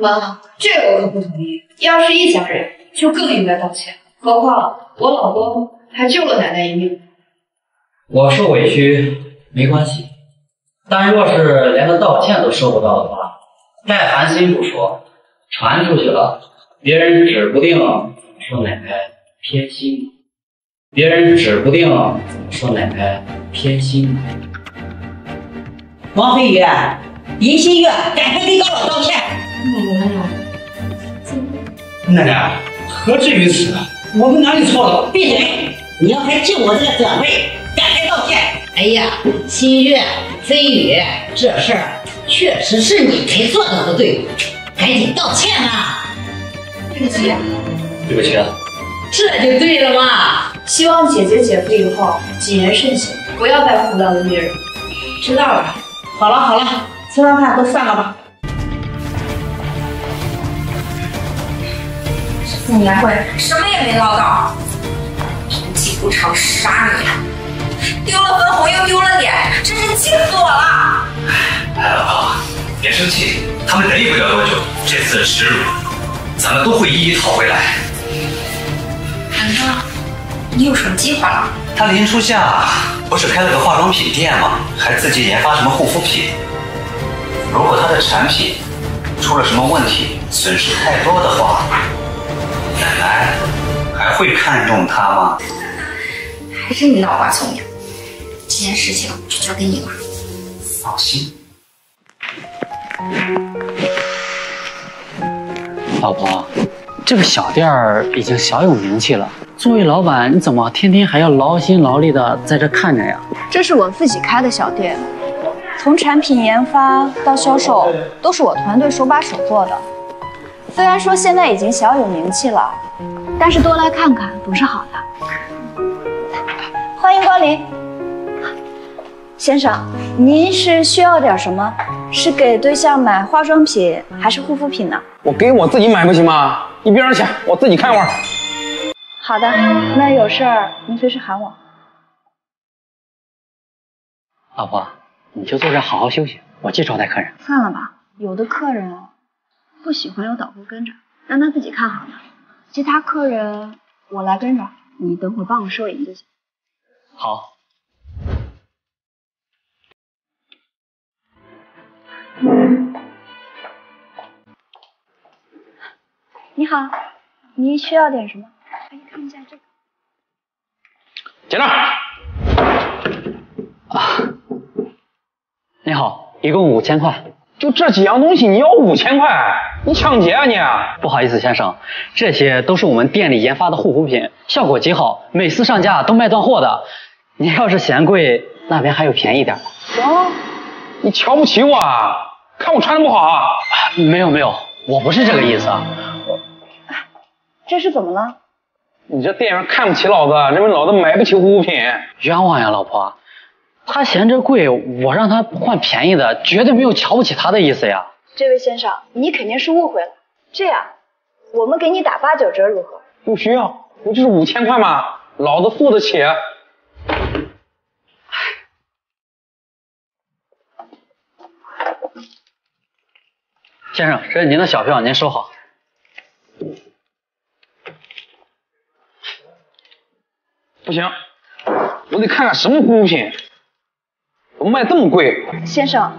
Speaker 4: 妈，这个我可不同意。要是一家人，就更应该道歉。何况我老公还救了奶奶一命。
Speaker 5: 我受委屈没关系，但若是连个道歉都收不到的话，再寒心不说，传出去了，别人指不定说奶奶偏心，别人指不定说奶奶偏心。
Speaker 3: 王飞宇、林心月，赶快给高老道歉！
Speaker 34: 奶奶，
Speaker 5: 奶奶，何至于此？我们哪里错了？
Speaker 3: 闭嘴！你要还敬我这个长辈，赶快道歉！哎呀，心月、飞宇，这事儿确实是你没做的不对，赶紧道歉啊！
Speaker 4: 对不起，
Speaker 5: 对不起啊。
Speaker 3: 这就对了嘛！
Speaker 4: 希望姐姐姐夫以后谨言慎行，不要再胡乱污蔑人。
Speaker 3: 知道了。好了好了，吃完饭都散了吧。
Speaker 9: 这年会什么也没捞到，脾气不成杀你！丢了分红又丢了脸，真是气死我了！
Speaker 25: 哎，老婆，别生气，他们忍也不了多久，这次的耻辱，咱们都会一一讨回来。
Speaker 9: 你有什么计划了？
Speaker 25: 他林初夏不是开了个化妆品店吗？还自己研发什么护肤品？
Speaker 5: 如果他的产品出了什么问题，损失太多的话，奶奶还会看重他吗？
Speaker 26: 还是你脑瓜聪明，这件事情就交给你了。
Speaker 5: 放心，老婆，这个小店儿已经小有名气了。作为老板，你怎么天天还要劳心劳力的在这看着呀？
Speaker 4: 这是我自己开的小店，从产品研发到销售都是我团队手把手做的。虽然说现在已经小有名气了，但是多来看看总是好的。欢迎光临，先生，您是需要点什么？是给对象买化妆品还是护肤品呢？
Speaker 13: 我给我自己买不行吗？一边儿去，我自己看会儿。
Speaker 4: 好的，那有事儿您随时喊我。
Speaker 5: 老婆，你就坐这好好休息，我去招待客人。
Speaker 4: 算了吧，有的客人不喜欢有导购跟着，让他自己看好了。其他客人我来跟着，你等会儿帮我收银就行。
Speaker 5: 好。
Speaker 4: 你好，您需要点什么？可以看一下这个。
Speaker 13: 结账。
Speaker 5: 你好，一共五千块。
Speaker 13: 就这几样东西，你要五千块？你抢劫啊你！
Speaker 5: 不好意思，先生，这些都是我们店里研发的护肤品，效果极好，每次上架都卖断货的。您要是嫌贵，那边还有便宜点的。
Speaker 13: 啊？你瞧不起我啊？看我穿的不好啊？
Speaker 5: 没有没有，我不是这个意思啊。
Speaker 4: 这是怎么了？
Speaker 13: 你这店员看不起老子，认为老子买不起护肤品。
Speaker 5: 冤枉呀，老婆。他嫌这贵，我让他换便宜的，绝对没有瞧不起他的意思呀。
Speaker 4: 这位先生，你肯定是误会了。这样，我们给你打八九折如何？
Speaker 13: 不需要，不就是五千块吗？老子付得起。
Speaker 5: 先生，这是您的小票，您收好。
Speaker 13: 不行，我得看看什么护肤品，怎么卖这么贵？
Speaker 4: 先生，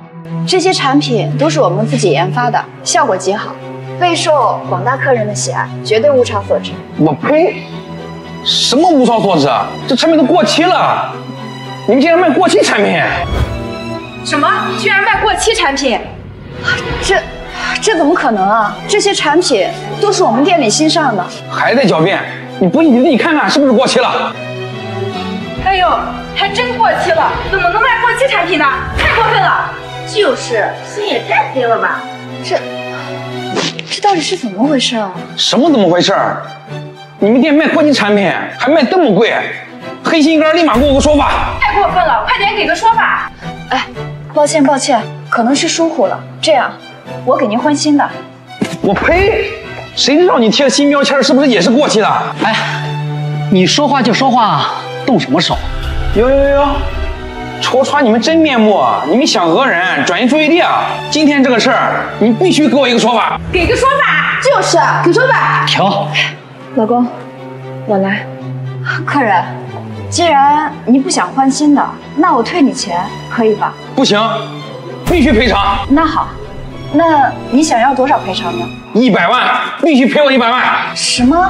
Speaker 4: 这些产品都是我们自己研发的，效果极好，备受广大客人的喜爱，绝对物超所值。
Speaker 13: 我呸！什么物超所值啊？这产品都过期了，你们竟然卖过期产品？
Speaker 4: 什么？居然卖过期产品？这这怎么可能啊？这些产品都是我们店里新上的。
Speaker 13: 还在狡辩？你不信你自己看看是不是过期了？
Speaker 24: 哎呦，还真过期了！怎么能卖过期产品呢？太过分了！
Speaker 3: 就是，心也太黑了吧？
Speaker 4: 这这到底是怎么回事啊？
Speaker 13: 什么怎么回事？你们店卖过期产品还卖这么贵，黑心肝立马给我个说法！
Speaker 24: 太过分了，快点给个说法！
Speaker 4: 哎，抱歉抱歉，可能是疏忽了。这样，我给您换新的。
Speaker 13: 我呸！谁知道你贴的新标签是不是也是过期的？
Speaker 5: 哎，你说话就说话，动什么手？
Speaker 13: 哟哟哟！戳穿你们真面目！你们想讹人，转移注意力啊！今天这个事儿，你必须给我一个说法。
Speaker 24: 给个说法！
Speaker 4: 就是，给说法。
Speaker 5: 停！
Speaker 4: 老公，我来。客人，既然你不想换新的，那我退你钱，可以吧？
Speaker 13: 不行，必须赔偿。
Speaker 4: 那好，那你想要多少赔偿呢？
Speaker 13: 一百万，必须赔我一百万。
Speaker 4: 什么？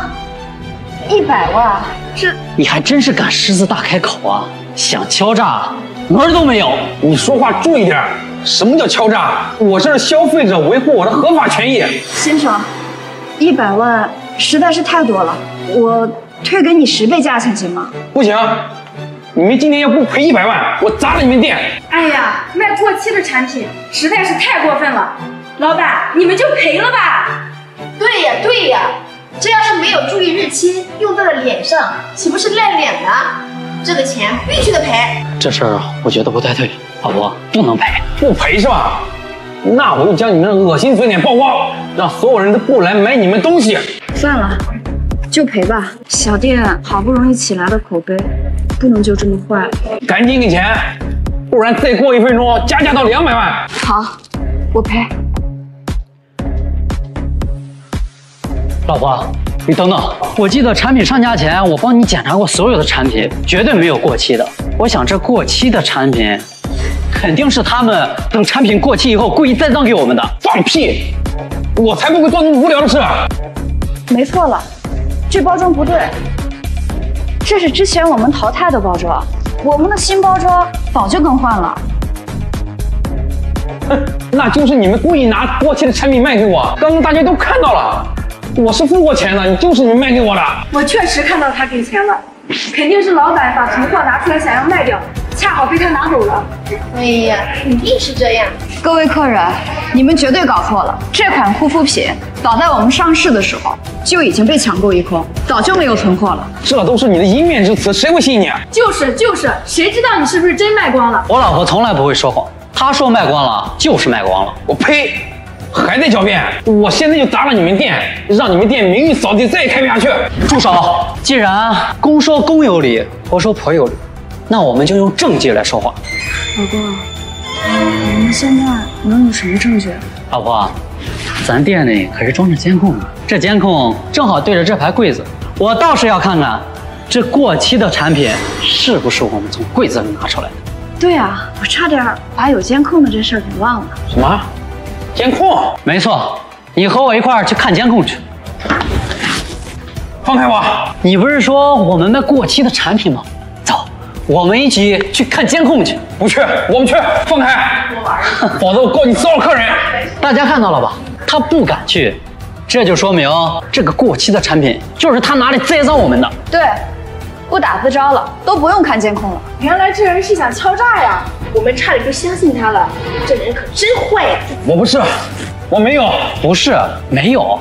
Speaker 4: 一百万？这
Speaker 5: 你还真是敢狮子大开口啊！想敲诈，门儿都没有。
Speaker 13: 你说话注意点。什么叫敲诈？我这是消费者维护我的合法权益。
Speaker 4: 先生，一百万实在是太多了，我退给你十倍价钱行吗？
Speaker 13: 不行，你们今天要不赔一百万，我砸了你们店。
Speaker 24: 哎呀，卖过期的产品实在是太过分了，老板，你们就赔了吧。
Speaker 3: 对呀对呀，这要是没有注意日期，用在了脸上，岂不是赖脸了？这个钱必须得赔。
Speaker 5: 这事儿我觉得不太对，老婆不能赔，
Speaker 13: 不赔是吧？那我就将你们的恶心嘴脸曝光，让所有人都不来买你们东西。
Speaker 4: 算了，就赔吧。小店好不容易起来的口碑，不能就这么坏了。
Speaker 13: 赶紧给钱，不然再过一分钟加价到两百万。
Speaker 4: 好，我赔。
Speaker 5: 老婆，你等等，我记得产品上架前我帮你检查过所有的产品，绝对没有过期的。我想这过期的产品肯定是他们等产品过期以后故意栽赃给我们的。
Speaker 13: 放屁！我才不会做那么无聊的事。
Speaker 4: 没错了，这包装不对，这是之前我们淘汰的包装，我们的新包装早就更换了。
Speaker 13: 哼，那就是你们故意拿过期的产品卖给我，刚刚大家都看到了，我是付过钱的，你就是你卖给我的。
Speaker 9: 我确实看到他给钱了，肯定是老板把存货拿出来想要卖掉，恰好被他拿走了。
Speaker 35: 哎呀，肯定是这样。
Speaker 4: 各位客人，你们绝对搞错了，这款护肤品早在我们上市的时候就已经被抢购一空，早就没有存货了。
Speaker 13: 这都是你的一面之词，谁会信你？啊？
Speaker 9: 就是就是，谁知道你是不是真卖光了？
Speaker 5: 我老婆从来不会说谎，她说卖光了就是卖光了。
Speaker 13: 我呸！还在狡辩？我现在就砸了你们店，让你们店名誉扫地，再也开不下去。
Speaker 5: 住手！既然公说公有理，婆说婆有理，那我们就用证据来说话。
Speaker 4: 老公。我们现在能有什么证据？
Speaker 5: 老婆，咱店里可是装着监控的，这监控正好对着这排柜子，我倒是要看看这过期的产品是不是我们从柜子里拿出来的。
Speaker 4: 对啊，我差点把有监控的这事儿给忘了。
Speaker 13: 什么？监控？
Speaker 5: 没错，你和我一块儿去看监控去。
Speaker 13: 放开我！
Speaker 5: 你不是说我们卖过期的产品吗？走我们一起去看监控去。
Speaker 13: 不去，我们去。放开，否则我告你骚扰客人。
Speaker 5: 大家看到了吧？他不敢去，这就说明这个过期的产品就是他拿来栽赃我们的。
Speaker 4: 对，不打自招了，都不用看监控了。
Speaker 9: 原来这人是想敲诈呀！我们差点就相信他了。这人可真坏呀！
Speaker 13: 我不是，我没有，
Speaker 5: 不是没有。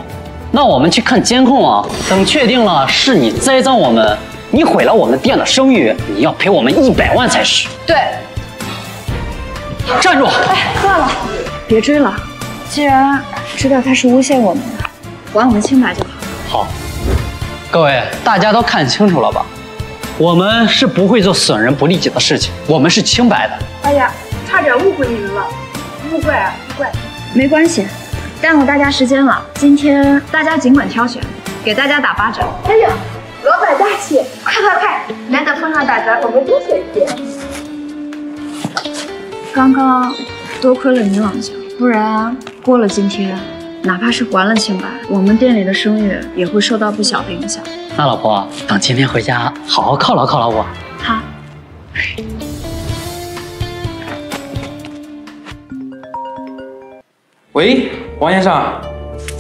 Speaker 5: 那我们去看监控啊，等确定了是你栽赃我们。你毁了我们店的声誉，你要赔我们一百万才是。
Speaker 4: 对，
Speaker 5: 站住！
Speaker 4: 哎，算了，别追了。既然知道他是诬陷我们的，还我们清白就好。
Speaker 5: 好，各位大家都看清楚了吧？我们是不会做损人不利己的事情，我们是清白的。
Speaker 9: 哎呀，差点误会你们了，误会啊，误会。
Speaker 4: 没关系，耽误大家时间了。今天大家尽管挑选，给大家打八折。
Speaker 9: 哎呀！老板大气，快快快！难得碰上打折，我们多选一点。
Speaker 4: 刚刚多亏了你老乡，不然过了今天，哪怕是还了清白，我们店里的声誉也会受到不小的影响。
Speaker 5: 那老婆，等今天回家，好好犒劳犒劳我。
Speaker 4: 好。
Speaker 13: 喂，王先生。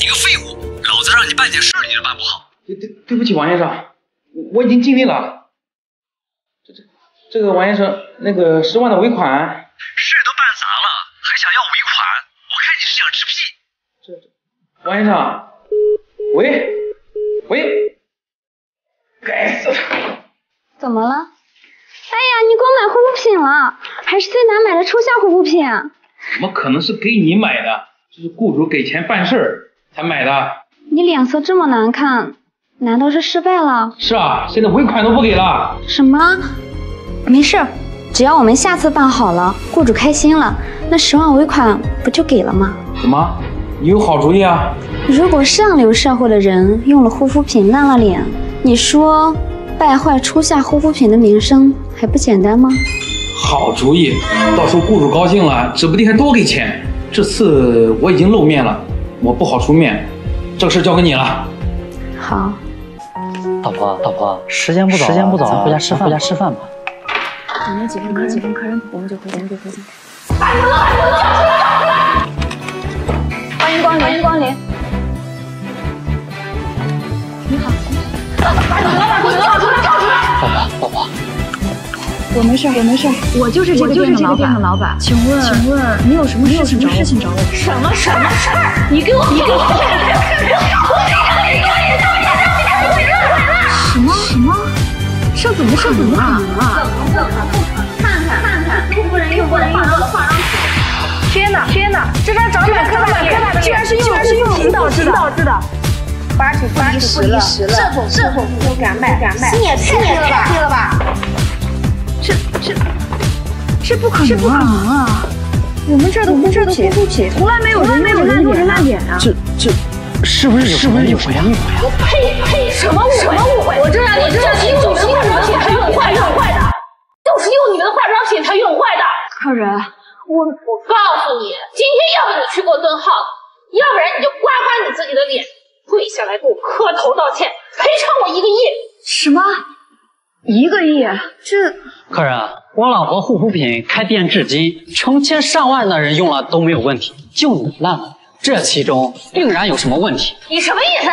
Speaker 17: 你个废物，老子让你办件事你都办不好。
Speaker 13: 对对对不起，王先生。我已经尽力了，这这这个王先生，那个十万的尾款，
Speaker 17: 事都办砸了，还想要尾款？我看你是想吃屁！
Speaker 13: 这这，王先生，喂喂，该死的！
Speaker 19: 怎么了？哎呀，你给我买护肤品了，还是最难买的初夏护肤品？
Speaker 13: 怎么可能是给你买的？这是雇主给钱办事才买的。
Speaker 19: 你脸色这么难看。难道是失败了？
Speaker 13: 是啊，现在尾款都不给了。
Speaker 19: 什么？没事，只要我们下次办好了，雇主开心了，那十万尾款不就给了吗？
Speaker 13: 什么？你有好主意啊？
Speaker 19: 如果上流社会的人用了护肤品烂了脸，你说败坏初夏护肤品的名声还不简单吗？
Speaker 13: 好主意，到时候雇主高兴了，指不定还多给钱。这次我已经露面了，我不好出面，这个事交给你了。
Speaker 19: 好。
Speaker 5: 老婆，老婆，时间不早，时间不早，咱回家吃饭，回家吃饭吧。
Speaker 4: 等那几分客，几分客人，我们就回家，就回家。欢迎光临，欢迎光临。你好。老板，老板，跳出来，跳出来！我没事，我没事，我就是这个店的老板。请问，请问你有什么事情找我？
Speaker 9: 什么什么事儿？你给我，你给我，我非常理解。
Speaker 4: 什么？这怎么可能啊？怎么
Speaker 9: 怎么不可能？看看看看，顾夫人用过的化妆化妆品。天哪天哪，这用品导致的。八九八十了，这种这种都敢卖，敢卖，心也太黑了吧？
Speaker 4: 这这这不可能啊！我们这儿的护肤品从来没有人没有人烂脸啊！
Speaker 5: 这这。是不是是不是误会呀？
Speaker 9: 我呸呸！什么误会？什么误会？我这让你就是用你们的化妆品才用坏的，就是用你们的化妆品才用坏的。
Speaker 4: 客人，
Speaker 24: 我我告诉你，今天要不你去给我蹲号子，要不然你就刮刮你自己的脸，跪下来给我磕头道歉，赔偿我一个亿。
Speaker 4: 什么？一个亿？这
Speaker 5: 客人，我老婆护肤品开店至今，成千上万的人用了都没有问题，就你烂了，这其中定然有什么问题。
Speaker 24: 你什么意思？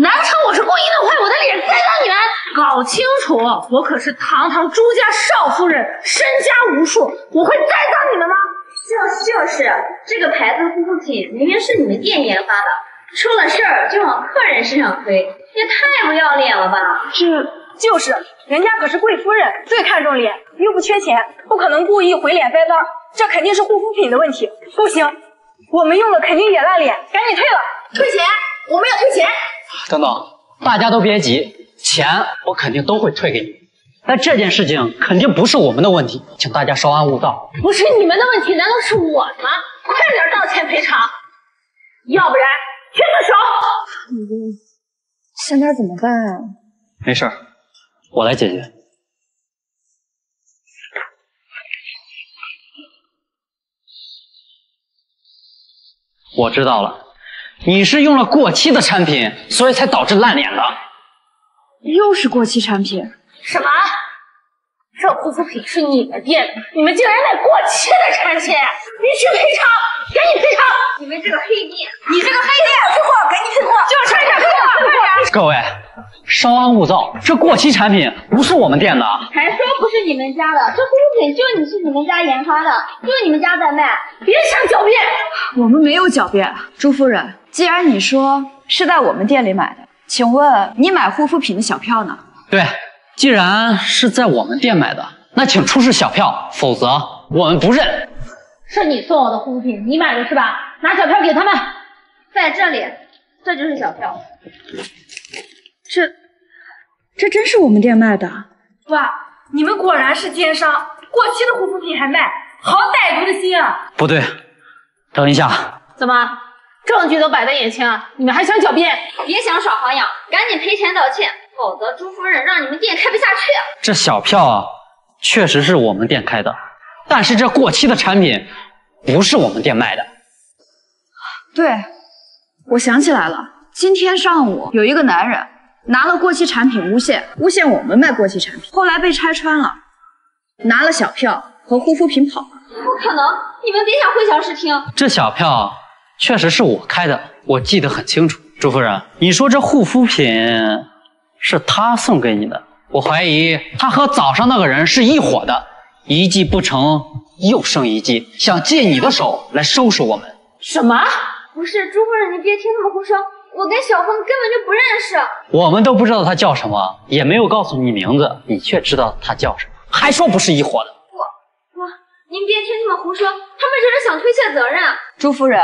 Speaker 24: 难不成我是故意弄坏我的脸栽赃你们？搞清楚，我可是堂堂朱家少夫人，身家无数，我会栽赃你们吗？
Speaker 36: 就是就是，这个牌子护肤品明明是你们店研发的，出了事儿就往客人身上推，也太不要脸了吧！
Speaker 24: 这就是，人家可是贵夫人，最看重脸，又不缺钱，不可能故意毁脸栽赃，这肯定是护肤品的问题。不行，我们用了肯定也烂脸，赶紧退了，退钱，我们要退钱。
Speaker 5: 等等，大家都别急，钱我肯定都会退给你，但这件事情肯定不是我们的问题，请大家稍安勿躁。
Speaker 24: 不是你们的问题，难道是我的吗？快点道歉赔偿，要不然全动手。
Speaker 4: 嗯，现在怎么办啊？
Speaker 5: 没事儿，我来解决。我知道了，你是用了过期的产品，所以才导致烂脸的。
Speaker 4: 又是过期产品？
Speaker 24: 什么？这护肤品是你们店的，你们竟然卖过期的产品，必须赔偿，赶紧赔偿！
Speaker 36: 你们这个黑店，
Speaker 24: 你这个黑店，退货，赶紧退货！就差这退货，快点！
Speaker 5: 各位，稍安勿躁，这过期产品不是我们店的。
Speaker 36: 还说不是你们家的，这护肤品就你是你们家研发的，就你们家在卖，
Speaker 24: 别想狡辩！
Speaker 4: 我们没有狡辩，朱夫人，既然你说是在我们店里买的，请问你买护肤品的小票呢？
Speaker 5: 对，既然是在我们店买的，那请出示小票，否则我们不认。
Speaker 24: 是你送我的护肤品，你买的是吧？拿小票给他们，
Speaker 36: 在这里，这就是小票。
Speaker 4: 这，这真是我们店卖的？
Speaker 24: 哇，你们果然是奸商，过期的护肤品还卖，好歹毒的心啊！
Speaker 5: 不对，等一下，
Speaker 24: 怎么，证据都摆在眼前了，你们还想狡辩？
Speaker 36: 别想耍花样，赶紧赔钱道歉，否则朱夫人让你们店开不下去。
Speaker 5: 这小票啊，确实是我们店开的，但是这过期的产品不是我们店卖的。
Speaker 4: 对，我想起来了，今天上午有一个男人拿了过期产品诬陷，诬陷我们卖过期产品，后来被拆穿了，拿了小票和护肤品跑了。
Speaker 36: 不可能，你们别想混淆视听。
Speaker 5: 这小票确实是我开的，我记得很清楚。朱夫人，你说这护肤品是他送给你的，我怀疑他和早上那个人是一伙的，一计不成又生一计，想借你的手来收拾我们。
Speaker 24: 什么？
Speaker 36: 不是朱夫人，您别听他们胡说，我跟小峰根本就不认识。
Speaker 5: 我们都不知道他叫什么，也没有告诉你名字，你却知道他叫什么，还说不是一伙的。
Speaker 36: 我我，您别听他们胡说，他们这是想推卸责任。
Speaker 4: 朱夫人，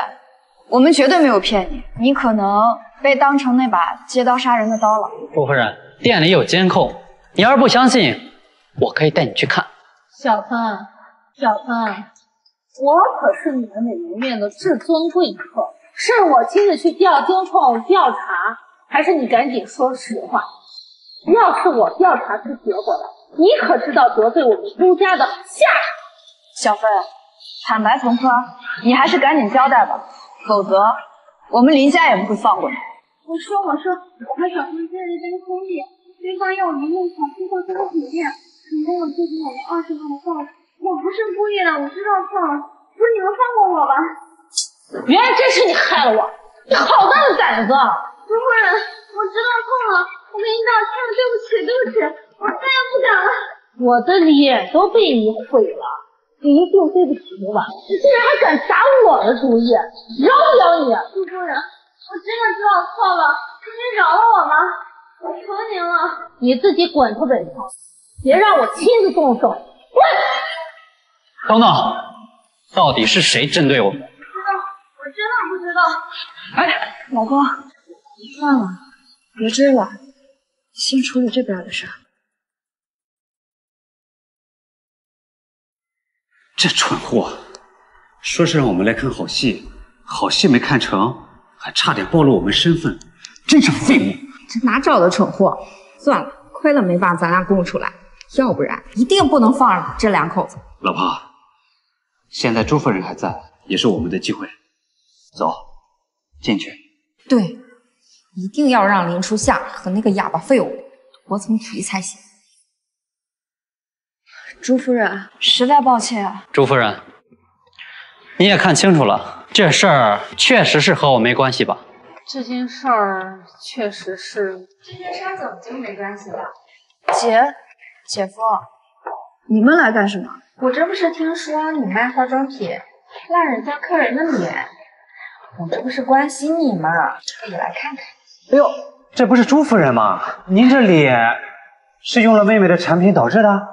Speaker 4: 我们绝对没有骗你，你可能被当成那把借刀杀人的刀了。
Speaker 5: 朱夫人，店里有监控，你要是不相信，我可以带你去看。
Speaker 24: 小芬，小芬，我可是你们美容院的至尊贵客，是我亲自去调监控调查，还是你赶紧说实话？要是我调查出结果来，你可知道得罪我们朱家的下场？
Speaker 4: 小芬，坦白从宽，你还是赶紧交代吧，否则我们林家也不会放过你。
Speaker 36: 我说我说，我和小峰借了一间空地，对方要我们用小区做生活酒店，你给我借给我们二十万的报酬。我不是故意的，我知道错了，求你们放过我吧。
Speaker 24: 原来真是你害了我，你好大的胆子！
Speaker 36: 朱夫人，我知道错了，我给你道歉，对不起，对不起，我再也不敢了。
Speaker 24: 我的脸都被你毁了，你一定对不起我吧？你竟然还敢打我的主意，饶不了你！
Speaker 36: 朱夫人，我真的知道错了，求您饶了我吧，我求您了。
Speaker 24: 你自己滚出本城，别让我亲自动手！滚！
Speaker 5: 等等，到底是谁针对我们？
Speaker 36: 不知道，我真的不知道。
Speaker 4: 哎，老公，算了，别追了，先处理这边的事。
Speaker 8: 这蠢货，说是让我们来看好戏，好戏没看成，还差点暴露我们身份，真是废物！
Speaker 9: 这哪找的蠢货？算了，亏了没把咱俩供出来，要不然一定不能放了这两口子。
Speaker 8: 老婆，
Speaker 25: 现在朱夫人还在，也是我们的机会。走，进去。
Speaker 9: 对，一定要让林初夏和那个哑巴废物脱层皮才行。
Speaker 4: 朱夫人，实在抱歉啊。
Speaker 5: 朱夫人，你也看清楚了，这事儿确实是和我没关系吧？
Speaker 24: 这件事儿确实是。
Speaker 9: 这件事怎么就没关系了？
Speaker 4: 姐，姐夫，你们来干什么？
Speaker 9: 我这不是听说你卖化妆品烂人家客人的脸，我这不是关心你吗？特意来看看。
Speaker 25: 哎呦，这不是朱夫人吗？您这脸是用了妹妹的产品导致的？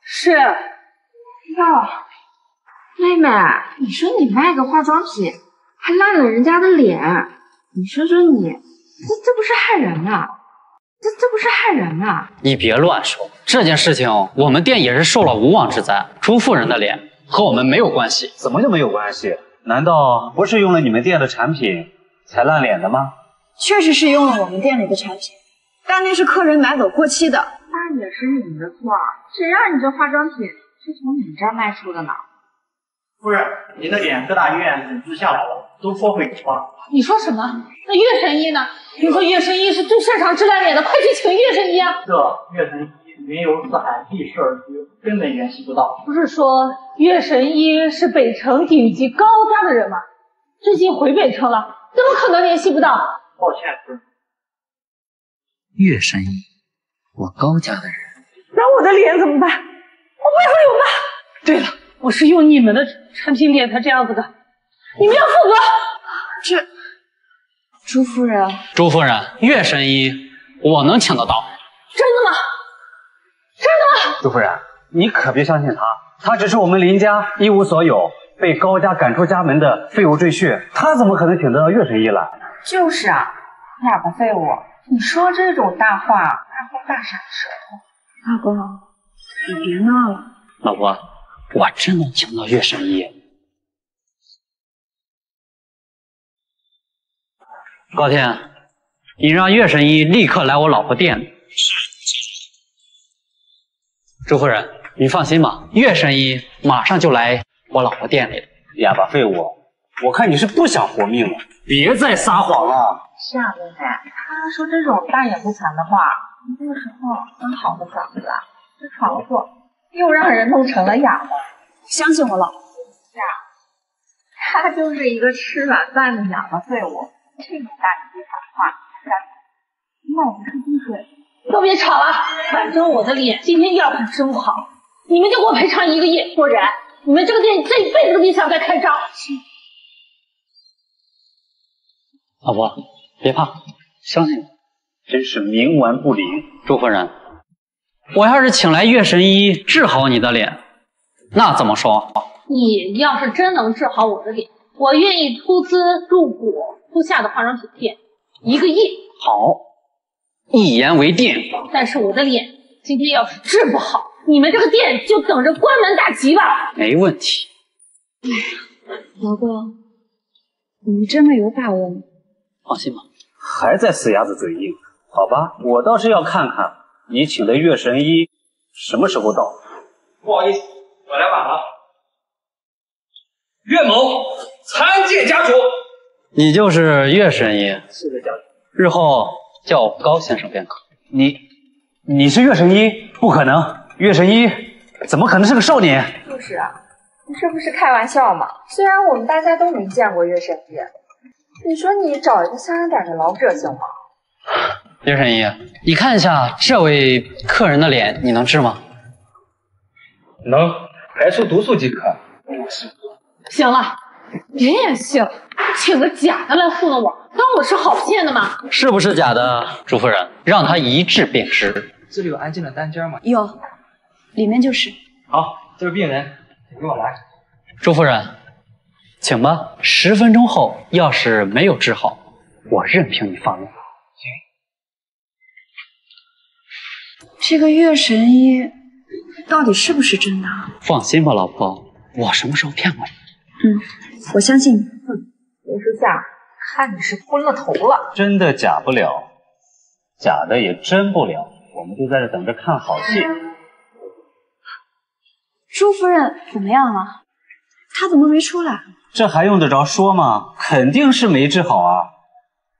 Speaker 24: 是。
Speaker 9: 哟，妹妹，你说你卖个化妆品还烂了人家的脸，你说说你，这这不是害人吗？这这不是害人吗？
Speaker 5: 你别乱说，这件事情我们店也是受了无妄之灾。朱夫人的脸和我们没有关系，
Speaker 25: 怎么就没有关系？难道不是用了你们店的产品才烂脸的吗？
Speaker 4: 确实是用了我们店里的产品，但那是客人买走过期的。
Speaker 9: 那也是你的错，谁让你这化妆品是从你这儿卖出的呢？
Speaker 2: 夫人，您的脸各大医院诊治下来了，都说回原话。
Speaker 24: 你说什么？那岳神医呢？听说岳神医是最擅长治烂脸的，快去请岳神医啊！
Speaker 2: 这岳神医云游四海，避世而居，根本联系不到。
Speaker 24: 不是说岳神医是北城顶级高家的人吗？最近回北城了，怎么可能联系不到？
Speaker 2: 抱歉，夫人。
Speaker 5: 岳神医，我高家的人。
Speaker 24: 那我的脸怎么办？我背后有疤。对了，我是用你们的产品脸才这样子的，你们要负责。
Speaker 4: 这。朱夫人，
Speaker 5: 朱夫人，月神医我能请得到。
Speaker 24: 真的吗？真的吗？
Speaker 25: 朱夫人，你可别相信他，他只是我们林家一无所有，被高家赶出家门的废物赘婿，他怎么可能请得到月神医来？
Speaker 9: 就是啊，哑巴废物，你说这种大话还会大傻的舌头。
Speaker 4: 老公，你别闹了。
Speaker 5: 老婆，我真能请到岳神医。高天，你让岳神医立刻来我老婆店里。朱夫人，你放心吧，岳神医马上就来我老婆店里。
Speaker 25: 哑巴废物，我看你是不想活命了，别再撒谎了。
Speaker 9: 是啊，妹妹，他说这种大言不惭的话，这个时候刚好的嗓子这闯了祸，又让人弄成了哑巴。
Speaker 4: 相信我老婆，
Speaker 9: 呀，他就是一个吃软饭的哑巴废物。这么大一句反话，干那不是闭嘴？
Speaker 24: 都别吵了，反正我的脸今天要是治不好，你们就给我赔偿一个亿，不然你们这个店这一辈子都别想再开张。
Speaker 5: 老婆，别怕，相信我。
Speaker 25: 真是冥顽不灵。
Speaker 5: 周夫人，我要是请来月神医治好你的脸，那怎么说？
Speaker 24: 你要是真能治好我的脸，我愿意出资入股。初夏的化妆品店，一个亿。
Speaker 5: 好，一言为定。
Speaker 24: 但是我的脸今天要是治不好，你们这个店就等着关门大吉吧。
Speaker 5: 没问题。
Speaker 4: 哎呀老公，你真的有把握吗？
Speaker 5: 放心吧。
Speaker 25: 还在死鸭子嘴硬？好吧，我倒是要看看你请的月神医什么时候到。
Speaker 37: 不好意思，我来晚了。岳某参见家主。
Speaker 5: 你就是岳神医，
Speaker 37: 是的，家主。
Speaker 5: 日后叫我高先生便可。
Speaker 25: 你，你是岳神医？不可能，岳神医怎么可能是个少年？
Speaker 9: 就是啊，你这不是开玩笑吗？虽然我们大家都没见过岳神医，你说你找一个像样点的老者行吗？
Speaker 5: 岳神医，你看一下这位客人的脸，你能治吗？
Speaker 37: 能，排出毒素即可。
Speaker 24: 行了。别演戏了，请个假的来糊弄我，当我是好骗的吗？
Speaker 5: 是不是假的，朱夫人？让他一治便知。
Speaker 2: 这里有安静的单间吗？
Speaker 4: 有，里面就是。
Speaker 2: 好，这位病人，请跟我来。
Speaker 5: 朱夫人，请吧。十分钟后要是没有治好，我任凭你放任。
Speaker 4: 这个月神医到底是不是真的？
Speaker 5: 放心吧，老婆，我什么时候骗过你？
Speaker 4: 嗯，我相信你。
Speaker 9: 哼，林书夏，看你是昏了头了。
Speaker 25: 真的假不了，假的也真不了，我们就在这等着看好戏。
Speaker 4: 朱夫人怎么样了？她怎么没出来？
Speaker 5: 这还用得着说吗？肯定是没治好啊！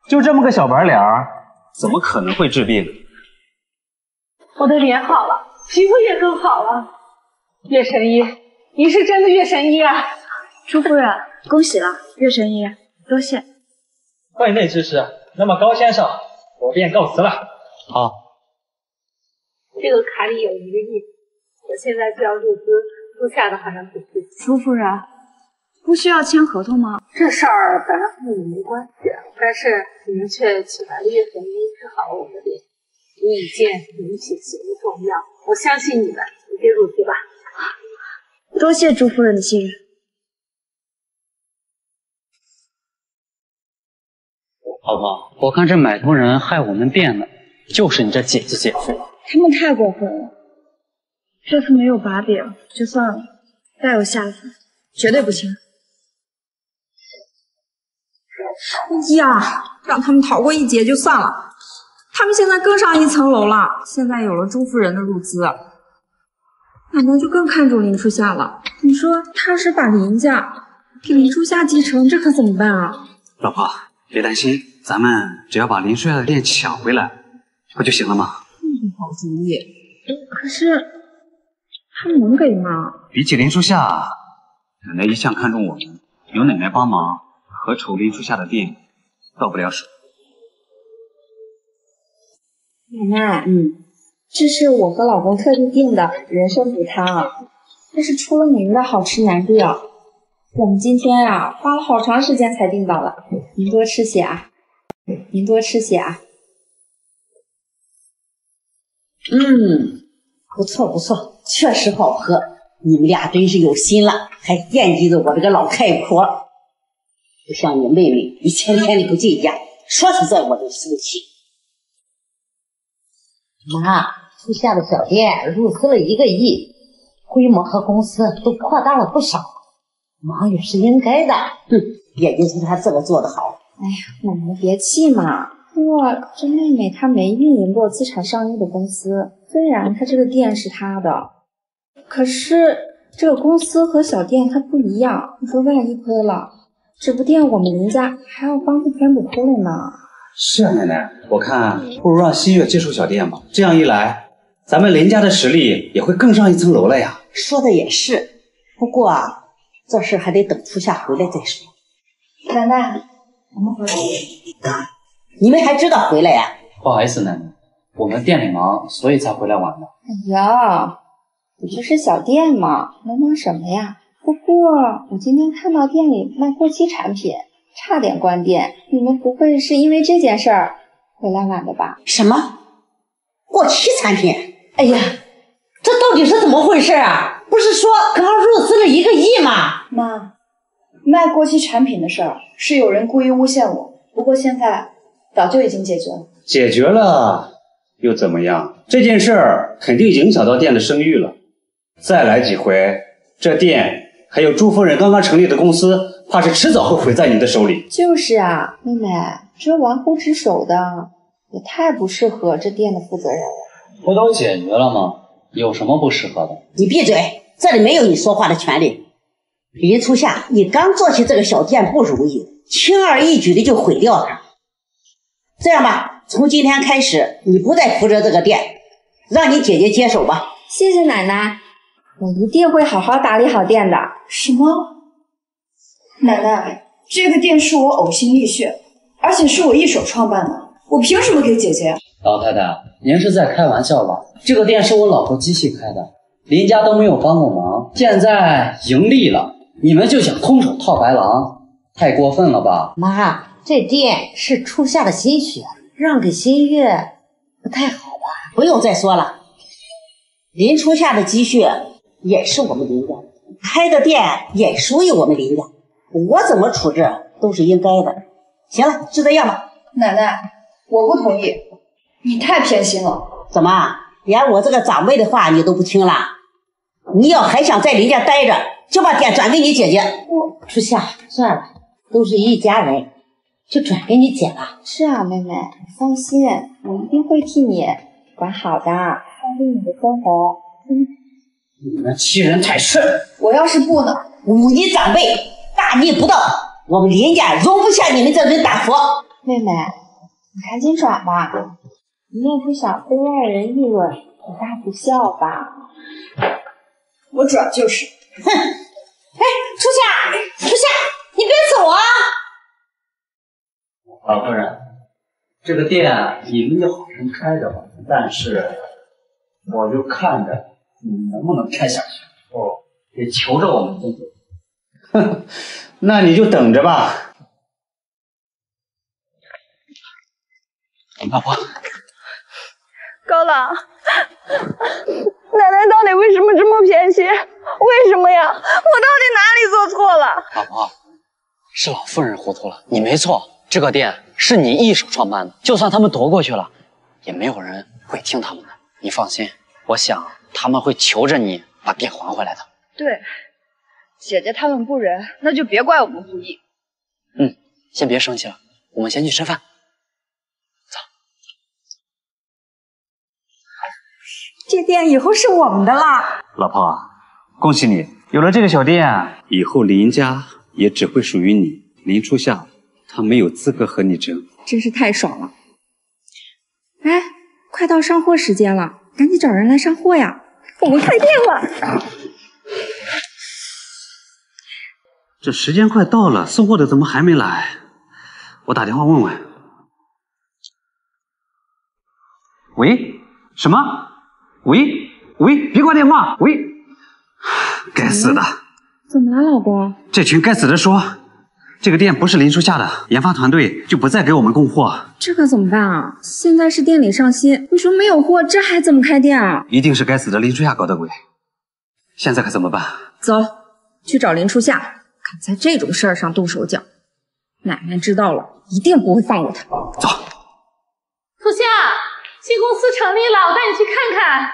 Speaker 5: 就这么个小白脸儿，怎么可能会治病？
Speaker 24: 我的脸好了，皮肤也更好了。月神医，你是真的月神医啊！
Speaker 4: 朱夫人，恭喜了，月神医，多谢。
Speaker 2: 会内之事，那么高先生，我便告辞了。
Speaker 5: 好，
Speaker 24: 这个卡里有一个亿，我现在就要入资，租下的好像不是。
Speaker 4: 朱夫人，不需要签合同吗？
Speaker 24: 这事儿本来和你没关系，但是你们却请来了月神医治好了我的脸，你已见饮血行的重要，我相信你们，你便入局吧。
Speaker 4: 多谢朱夫人的信任。
Speaker 5: 老婆，我看这买通人害我们变的，就是你这姐姐姐夫。
Speaker 4: 他们太过分了，这次没有把柄就算了，再有下次，绝对不轻。
Speaker 9: 呀，让他们逃过一劫就算了，他们现在更上一层楼了。现在有了朱夫人的入资，奶奶就更看重林初夏了。你说，他是把林家给林初夏继承，这可怎么办啊？
Speaker 5: 老婆，别担心，咱们只要把林初夏的店抢回来，不就行了吗？
Speaker 9: 好主意，可是他们能给吗？
Speaker 5: 比起林初夏，奶奶一向看重我们，有奶奶帮忙，何愁林初夏的店到不了手？
Speaker 9: 奶奶，嗯，这是我和老公特地订的人参补汤，这是出了名的好吃难订。我们今天啊花了好长时间才订到了，您多吃些啊，您多吃些啊。
Speaker 3: 嗯，不错不错，确实好喝。你们俩真是有心了，还惦记着我这个老太婆。不像你妹妹，一天天的不进家，说实在我都生气。妈，初夏的小店入资了一个亿，规模和公司都扩大了不少，忙也是应该的。哼，也就是他这个做的好。
Speaker 9: 哎呀，奶奶别气嘛。不过这妹妹她没运营过资产上亿的公司，虽然她这个店是她的，可是这个公司和小店它不一样。你说万一亏了，指不定我们林家还要帮她填补窟窿呢。
Speaker 5: 是啊，奶奶，我看不如让新月接手小店吧，这样一来，咱们林家的实力也会更上一层楼了呀。
Speaker 3: 说的也是，不过啊，这事还得等初夏回来再说。
Speaker 4: 奶奶，我们回来。
Speaker 3: 你们还知道回来呀？
Speaker 5: 不好意思，奶奶，我们店里忙，所以才回来晚的。
Speaker 9: 哎呀，不就是小店嘛，能忙什么呀？不过我今天看到店里卖过期产品，差点关店。你们不会是因为这件事儿回来晚的吧？
Speaker 3: 什么过期产品？哎呀，这到底是怎么回事啊？不是说刚入资了一个亿吗？
Speaker 4: 妈，卖过期产品的事儿是有人故意诬陷我，不过现在。早就已经解决了，
Speaker 5: 解决了又怎么样？这件事儿肯定影响到店的声誉了。再来几回，这店还有朱夫人刚刚成立的公司，怕是迟早会毁在你的手里。
Speaker 9: 就是啊，妹妹，这玩忽职守的也太不适合这店的负责人了。
Speaker 5: 不都解决了吗？有什么不适合的？
Speaker 3: 你闭嘴，这里没有你说话的权利。林初夏，你刚做起这个小店不容易，轻而易举的就毁掉它。这样吧，从今天开始，你不再负责这个店，让你姐姐接手吧。
Speaker 9: 谢谢奶奶，我一定会好好打理好店的。
Speaker 4: 什么？奶奶，这个店是我呕心沥血，而且是我一手创办的，我凭什么给姐姐？
Speaker 5: 老太太，您是在开玩笑吧？这个店是我老婆机器开的，林家都没有帮过忙，现在盈利了，你们就想空手套白狼，太过分了吧？
Speaker 3: 妈。这店是初夏的心血，让给新月不太好吧？不用再说了，林初夏的积蓄也是我们林家开的店，也属于我们林家，我怎么处置都是应该的。行了，就这样吧。
Speaker 4: 奶奶，我不同意，你太偏心了。
Speaker 3: 怎么，连我这个长辈的话你都不听了？你要还想在林家待着，就把店转给你姐姐。
Speaker 4: 我
Speaker 3: 初夏，算了，都是一家人。就转给你姐吧。
Speaker 9: 是啊，妹妹，你放心，我一定会替你管好的，照顾你的生活。
Speaker 5: 嗯你们欺人太甚！
Speaker 4: 我要是不呢，
Speaker 3: 忤逆长辈，大逆不道，我们林家容不下你们这尊大佛。
Speaker 9: 妹妹，你赶紧转吧，你也不想被外人议论，不大不孝吧？
Speaker 38: 我转就是。
Speaker 3: 哼！哎，初夏，初夏，你别走啊！
Speaker 5: 老夫人，这个店你们就好生开着吧，但是我就看着你们能不能开下去。哦，得求着我们公子。
Speaker 25: 哼，那你就等着吧。
Speaker 5: 老婆，
Speaker 38: 高朗，奶奶到底为什么这么偏心？为什么呀？我到底哪里做错了？
Speaker 5: 老婆，是老夫人糊涂了，你没错。这个店是你一手创办的，就算他们夺过去了，也没有人会听他们的。你放心，我想他们会求着你把店还回来的。
Speaker 38: 对，姐姐他们不仁，那就别怪我们不义。
Speaker 5: 嗯，先别生气了，我们先去吃饭。
Speaker 9: 走这店以后是我们的啦！
Speaker 25: 老婆，恭喜你，有了这个小店，以后林家也只会属于你。林初夏，他没有资格和你争，
Speaker 9: 真是太爽了！哎，快到上货时间了，赶紧找人来上货呀！我们开店了。
Speaker 25: 这时间快到了，送货的怎么还没来？我打电话问问。喂？什么？喂喂，别挂电话！喂，该死的！
Speaker 9: 怎么了，老公？
Speaker 25: 这群该死的说，这个店不是林初夏的，研发团队就不再给我们供货。
Speaker 9: 这可怎么办啊？现在是店里上新，你说没有货，这还怎么开店啊？
Speaker 25: 一定是该死的林初夏搞的鬼。现在可怎么办？
Speaker 9: 走，去找林初夏，敢在这种事儿上动手脚，奶奶知道了一定不会放过他。
Speaker 25: 走。
Speaker 24: 初夏。新公司成立了，我带你去看看。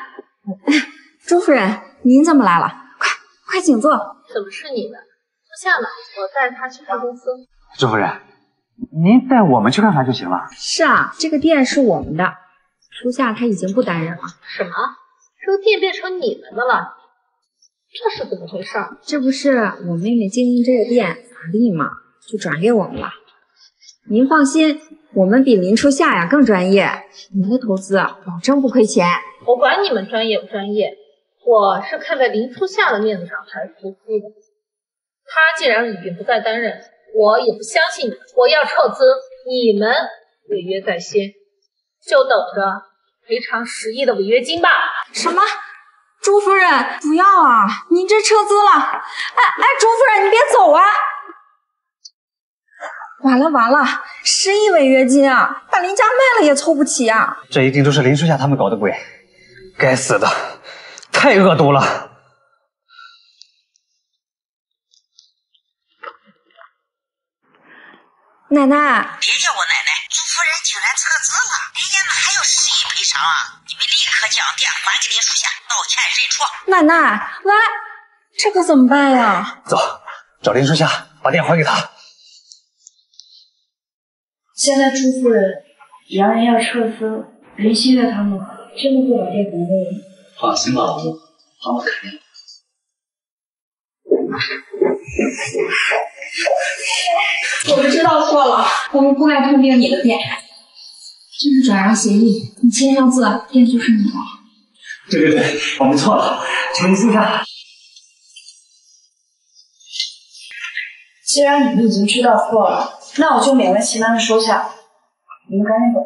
Speaker 9: 朱夫人，您怎么来了？快快请坐。
Speaker 24: 怎么是你的？初夏呢？我带他去看公司。
Speaker 25: 朱夫人，您带我们去看看就行了。
Speaker 9: 是啊，这个店是我们的，初夏他已经不担任了。
Speaker 24: 什么？这个店变成你们的了？这是怎么回事？
Speaker 9: 这不是我妹妹经营这个店乏力吗？就转给我们了。您放心。我们比林初夏呀更专业，您的投资保证不亏钱。
Speaker 24: 我管你们专业不专业，我是看在林初夏的面子上才投资的。他既然已经不再担任，我也不相信你，我要撤资。你们违约在先，就等着赔偿十亿的违约金吧。
Speaker 9: 什么？朱夫人，不要啊！您这撤资了。哎哎，朱夫人，你别走啊！完了完了，十亿违约金啊，把林家卖了也凑不齐啊！
Speaker 25: 这一定都是林初夏他们搞的鬼，该死的，太恶毒了！
Speaker 9: 奶奶，
Speaker 3: 别叫我奶奶，朱夫人竟然撤资了，人家那还有十亿赔偿啊！你们立刻将店还给林初夏，道歉认错。
Speaker 9: 奶奶，喂，这可怎么办呀？
Speaker 25: 走，找林初夏，把店还给他。
Speaker 4: 现在朱夫人扬言要撤资，林心月他们真的会把店还给我？
Speaker 5: 放心吧，老公，他们肯定。
Speaker 9: 我们知道错了，我们不该吞并你的店。这是转让协议，你签上字，店就是你的。
Speaker 25: 对对对，我们错了，求您息怒。
Speaker 4: 既然你们已经知道错了，那我就勉为其难的收下。你们赶紧走。